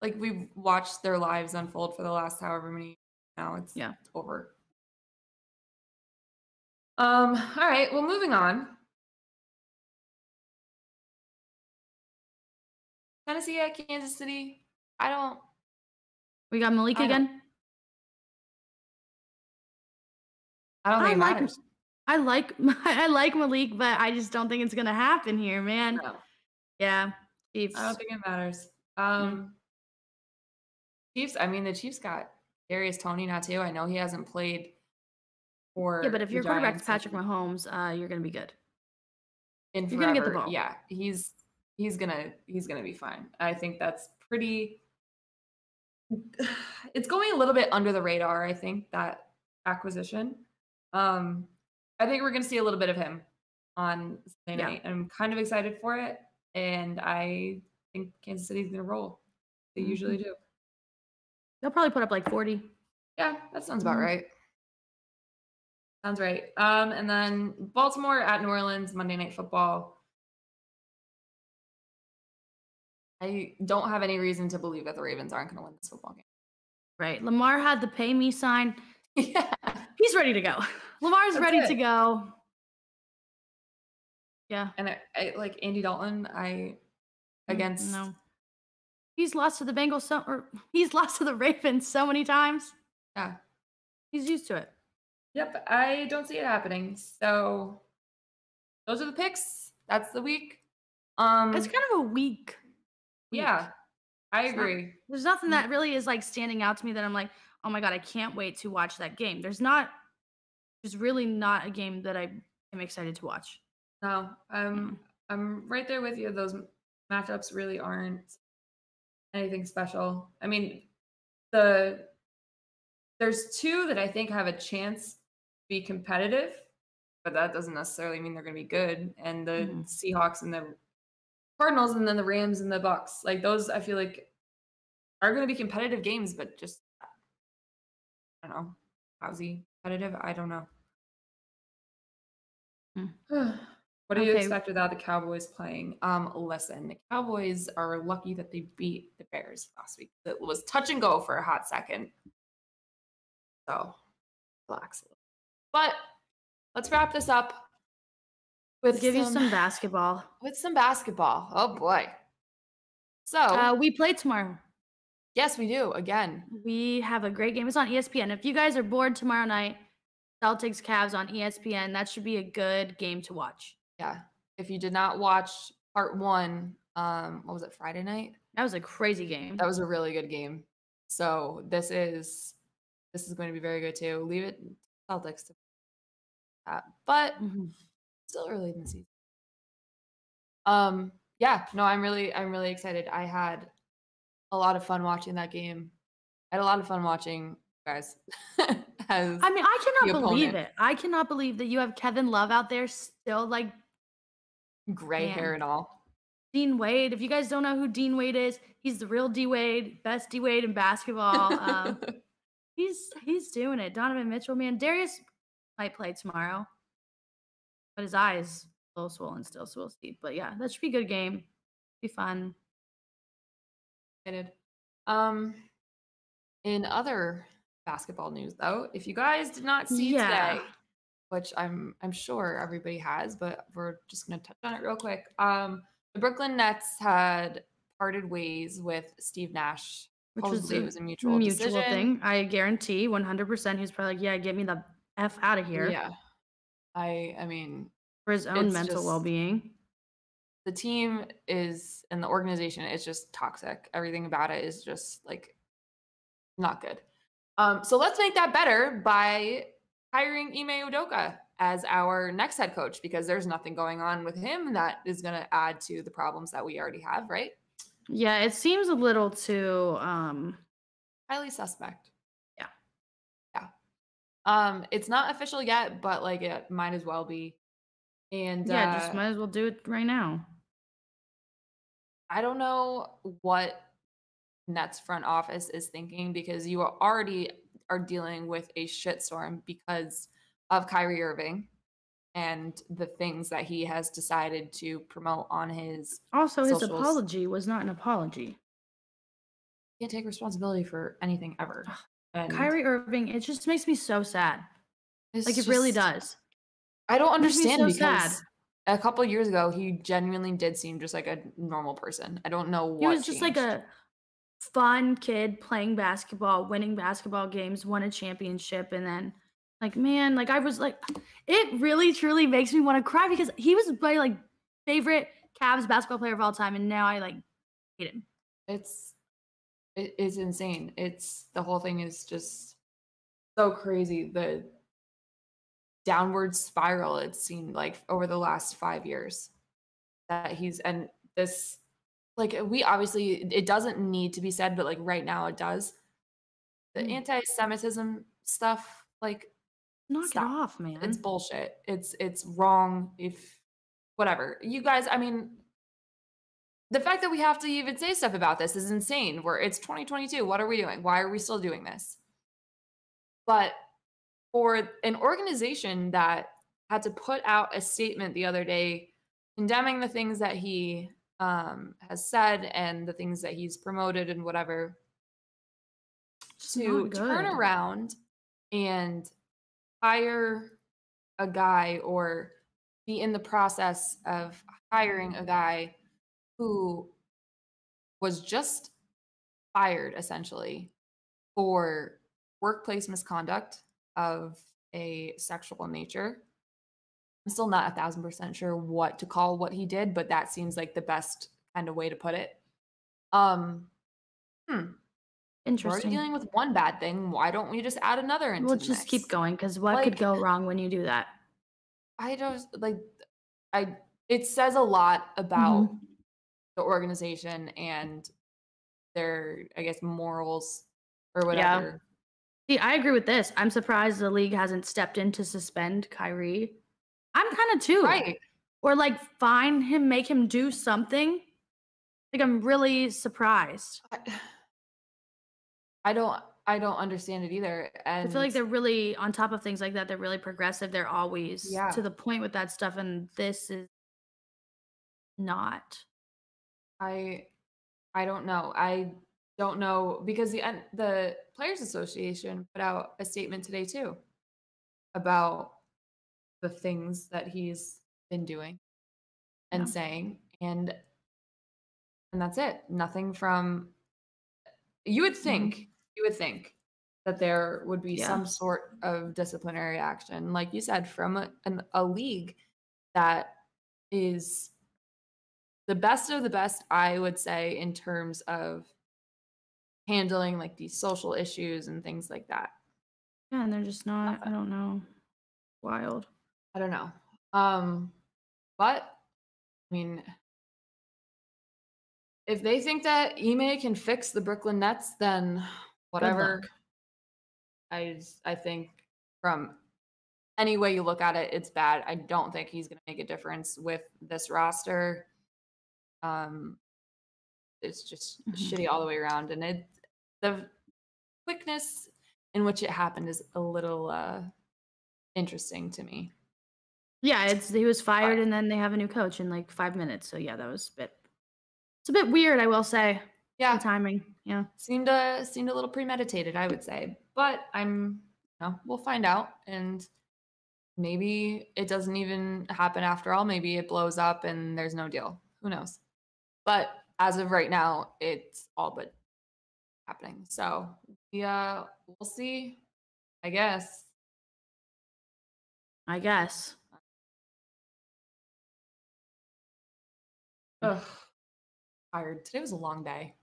like we've watched their lives unfold for the last however many. Now it's Yeah. it's over. Um. All right. Well, moving on. Tennessee at Kansas City. I don't. We got Malik I again. I don't think I like matters. I like I like Malik, but I just don't think it's gonna happen here, man. No, Yeah. Chiefs. I don't think it matters. Mm-hmm. Um. Chiefs. I mean, the Chiefs got Darius Toney now too. I know he hasn't played. For yeah, but if your quarterback's Patrick Mahomes, uh, you're gonna be good. in You're gonna get the ball. Yeah, he's he's gonna he's gonna be fine. I think that's pretty. It's going a little bit under the radar. I think that acquisition. Um, I think we're gonna see a little bit of him on Sunday Yeah. night. I'm kind of excited for it, and I think Kansas City's gonna roll. They Mm-hmm. usually do. They'll probably put up like 40. Yeah, that sounds about Mhm. right. Sounds right. Um, and then Baltimore at New Orleans, Monday Night Football. I don't have any reason to believe that the Ravens aren't going to win this football game. Right. Lamar had the pay me sign. yeah. He's ready to go. Lamar's That's ready it. to go. Yeah. And I, I like Andy Dalton. I Mm, against no. He's lost to the Bengals so or he's lost to the Ravens so many times. yeah. He's used to it. Yep. I don't see it happening. So those are the picks. That's the week. Um. It's kind of a weak. week. yeah. I It's not- agree. There's nothing Mm. that really is like standing out to me that I'm like, oh my god, I can't wait to watch that game. There's not. There's really not a game that I am excited to watch. No, I'm I'm right there with you. Those matchups really aren't anything special. I mean, the there's two that I think have a chance to be competitive, but that doesn't necessarily mean they're going to be good. And the Mhm. Seahawks and the Cardinals, and then the Rams and the Bucs, like those, I feel like are going to be competitive games, but just I don't know, lousy competitive. I don't know. what do you expect without the Cowboys playing? Um, listen, the Cowboys are lucky that they beat the Bears last week. It was touch and go for a hot second. So relax a little. But let's wrap this up with Give you some basketball. with some basketball. Oh boy. So Uh, we play tomorrow. Yes, we do again. We have a great game. It's on ESPN. If you guys are bored tomorrow night, Celtics Cavs on ESPN. That should be a good game to watch. Yeah. If you did not watch part one, um, what was it, Friday night? That was a crazy game. That was a really good game. So this is this is going to be very good too. Leave it Celtics to that, but Mhm. still early in the season. Um, yeah, no, I'm really I'm really excited. I had a lot of fun watching that game. I had a lot of fun watching guys. as I mean, I cannot believe it. I cannot believe that you have Kevin Love out there still like gray hair and all. Dean Wade. If you guys don't know who Dean Wade is, he's the real D Wade, best D Wade in basketball. Um, he's he's doing it. Donovan Mitchell, man. Darius might play tomorrow, but his eyes a little swollen still, so we'll see. But yeah, that should be a good game. Be fun. Excited. Um, in other basketball news, though, if you guys did not see Yeah. today, which I'm I'm sure everybody has, but we're just gonna touch on it real quick. Um, the Brooklyn Nets had parted ways with Steve Nash. Which was a it was a mutual Mutual decision. thing. I guarantee 100% he's probably like, yeah, get me the F out of here Yeah, I I mean for his own mental just- well being. The team is and the organization is just toxic. Everything about it is just like not good. Um, so let's make that better by hiring Ime Udoka as our next head coach because there's nothing going on with him that is going to add to the problems that we already have, right? Yeah, it seems a little too um Highly suspect. Yeah. Yeah. Um, it's not official yet, but like it might as well be. And yeah, uh, just might as well do it right now. I don't know what Nets front office is thinking because you are already are dealing with a shitstorm because of Kyrie Irving and the things that he has decided to promote on his Also, his socials. apology was not an apology. can't take responsibility for anything ever. And Kyrie Irving, it just makes me so sad. Like it really does. I don't understand so sad. A couple years ago he genuinely did seem just like a normal person. I don't know what He was just like a fun kid playing basketball, winning basketball games, won a championship, and then like man, like I was like, it really truly makes me want to cry because he was my like favorite Cavs basketball player of all time, and now I like hate him. it's it is insane it's the whole thing is just so crazy the downward spiral it seemed like over the last five years that he's and this like we obviously it doesn't need to be said but like right now it does. The Mm. anti-semitism stuff like Knock Stop. it off, man. it's bullshit. It's it's wrong if whatever. You guys i mean the fact that we have to even say stuff about this is insane. Where it's 2022 what are we doing? Why are we still doing this? But for an organization that had to put out a statement the other day condemning the things that he um, has said and the things that he's promoted and whatever to turn around and hire a guy or be in the process of hiring a guy who was just fired essentially for workplace misconduct of a sexual nature. I'm still not a thousand percent sure what to call what he did, but that seems like the best kind of way to put it. Um, hmm. We're Interesting. dealing with one bad thing. Why don't we just add another into We'll just keep going because what Like- could go wrong when you do that? I just like I it says a lot about Mm-hmm. the organization and their I guess morals or Yeah. whatever. See, I agree with this. I'm surprised the league hasn't stepped in to suspend Kyrie. I'm kind of too. Right. Or like fine him, make him do something. Like I'm really surprised. I, I don't I don't understand it either. And I feel like they're really on top of things like that. They're really progressive. They're always Yeah. to the point with that stuff, and this is not. I I don't know. I don't know because the the Players Association put out a statement today too about the things that he's been doing and Yeah. saying and and that's it. Nothing from you would mm-hmm. think you would think that there would be Yeah. some sort of disciplinary action like you said from a, an, a league that is the best of the best i would say in terms of handling like these social issues and things like that Yeah, and they're just not. I don't know. Wild. i don't know um but i mean if they think that Ime can fix the Brooklyn Nets, then whatever. I I think from any way you look at it, it's bad. I don't think he's going to make a difference with this roster. Um, it's just Mhm. shitty all the way around, and it the quickness in which it happened is a little uh interesting to me. Yeah, it's he was fired, and then they have a new coach in like five minutes. So yeah, that was a bit. It's a bit weird, I will say. Yeah, The timing. Yeah. seemed a seemed a little premeditated, I would say. But I'm, you know, we'll find out, and maybe it doesn't even happen after all. Maybe it blows up and there's no deal. Who knows? But as of right now, it's all but happening. So yeah, we'll see. I guess. I guess. Ugh, tired. Today was a long day.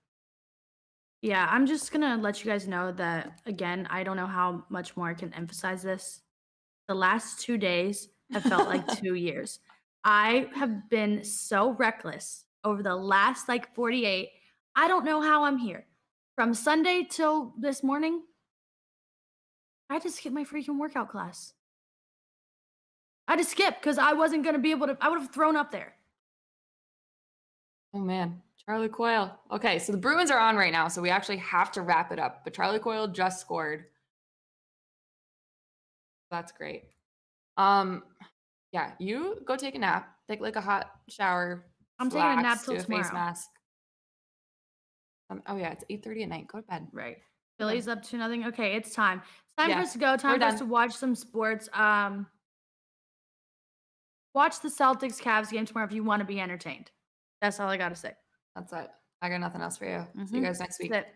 Yeah, I'm just gonna let you guys know that again, I don't know how much more I can emphasize this. The last two days have felt like two years. I have been so reckless over the last like 48. I don't know how I'm here. From Sunday till this morning, I had to skip my freaking workout class. I had to skip because I wasn't gonna be able to, I would have thrown up there. Oh man, Charlie Coyle. Okay, so the Bruins are on right now, so we actually have to wrap it up. But Charlie Coyle just scored. That's great. Um, yeah, you go take a nap, take like a hot shower. I'm taking a nap till do a face tomorrow. mask. Um, oh yeah, it's eight thirty at night. Go to bed. Right. Philly's up to nothing. Okay, it's time. It's time Yeah, for us to go. Time for us to watch some sports. Um, watch the Celtics Cavs game tomorrow if you want to be entertained. That's all I got to say. That's it. I got nothing else for you. See you Mhm. guys next week. That's it.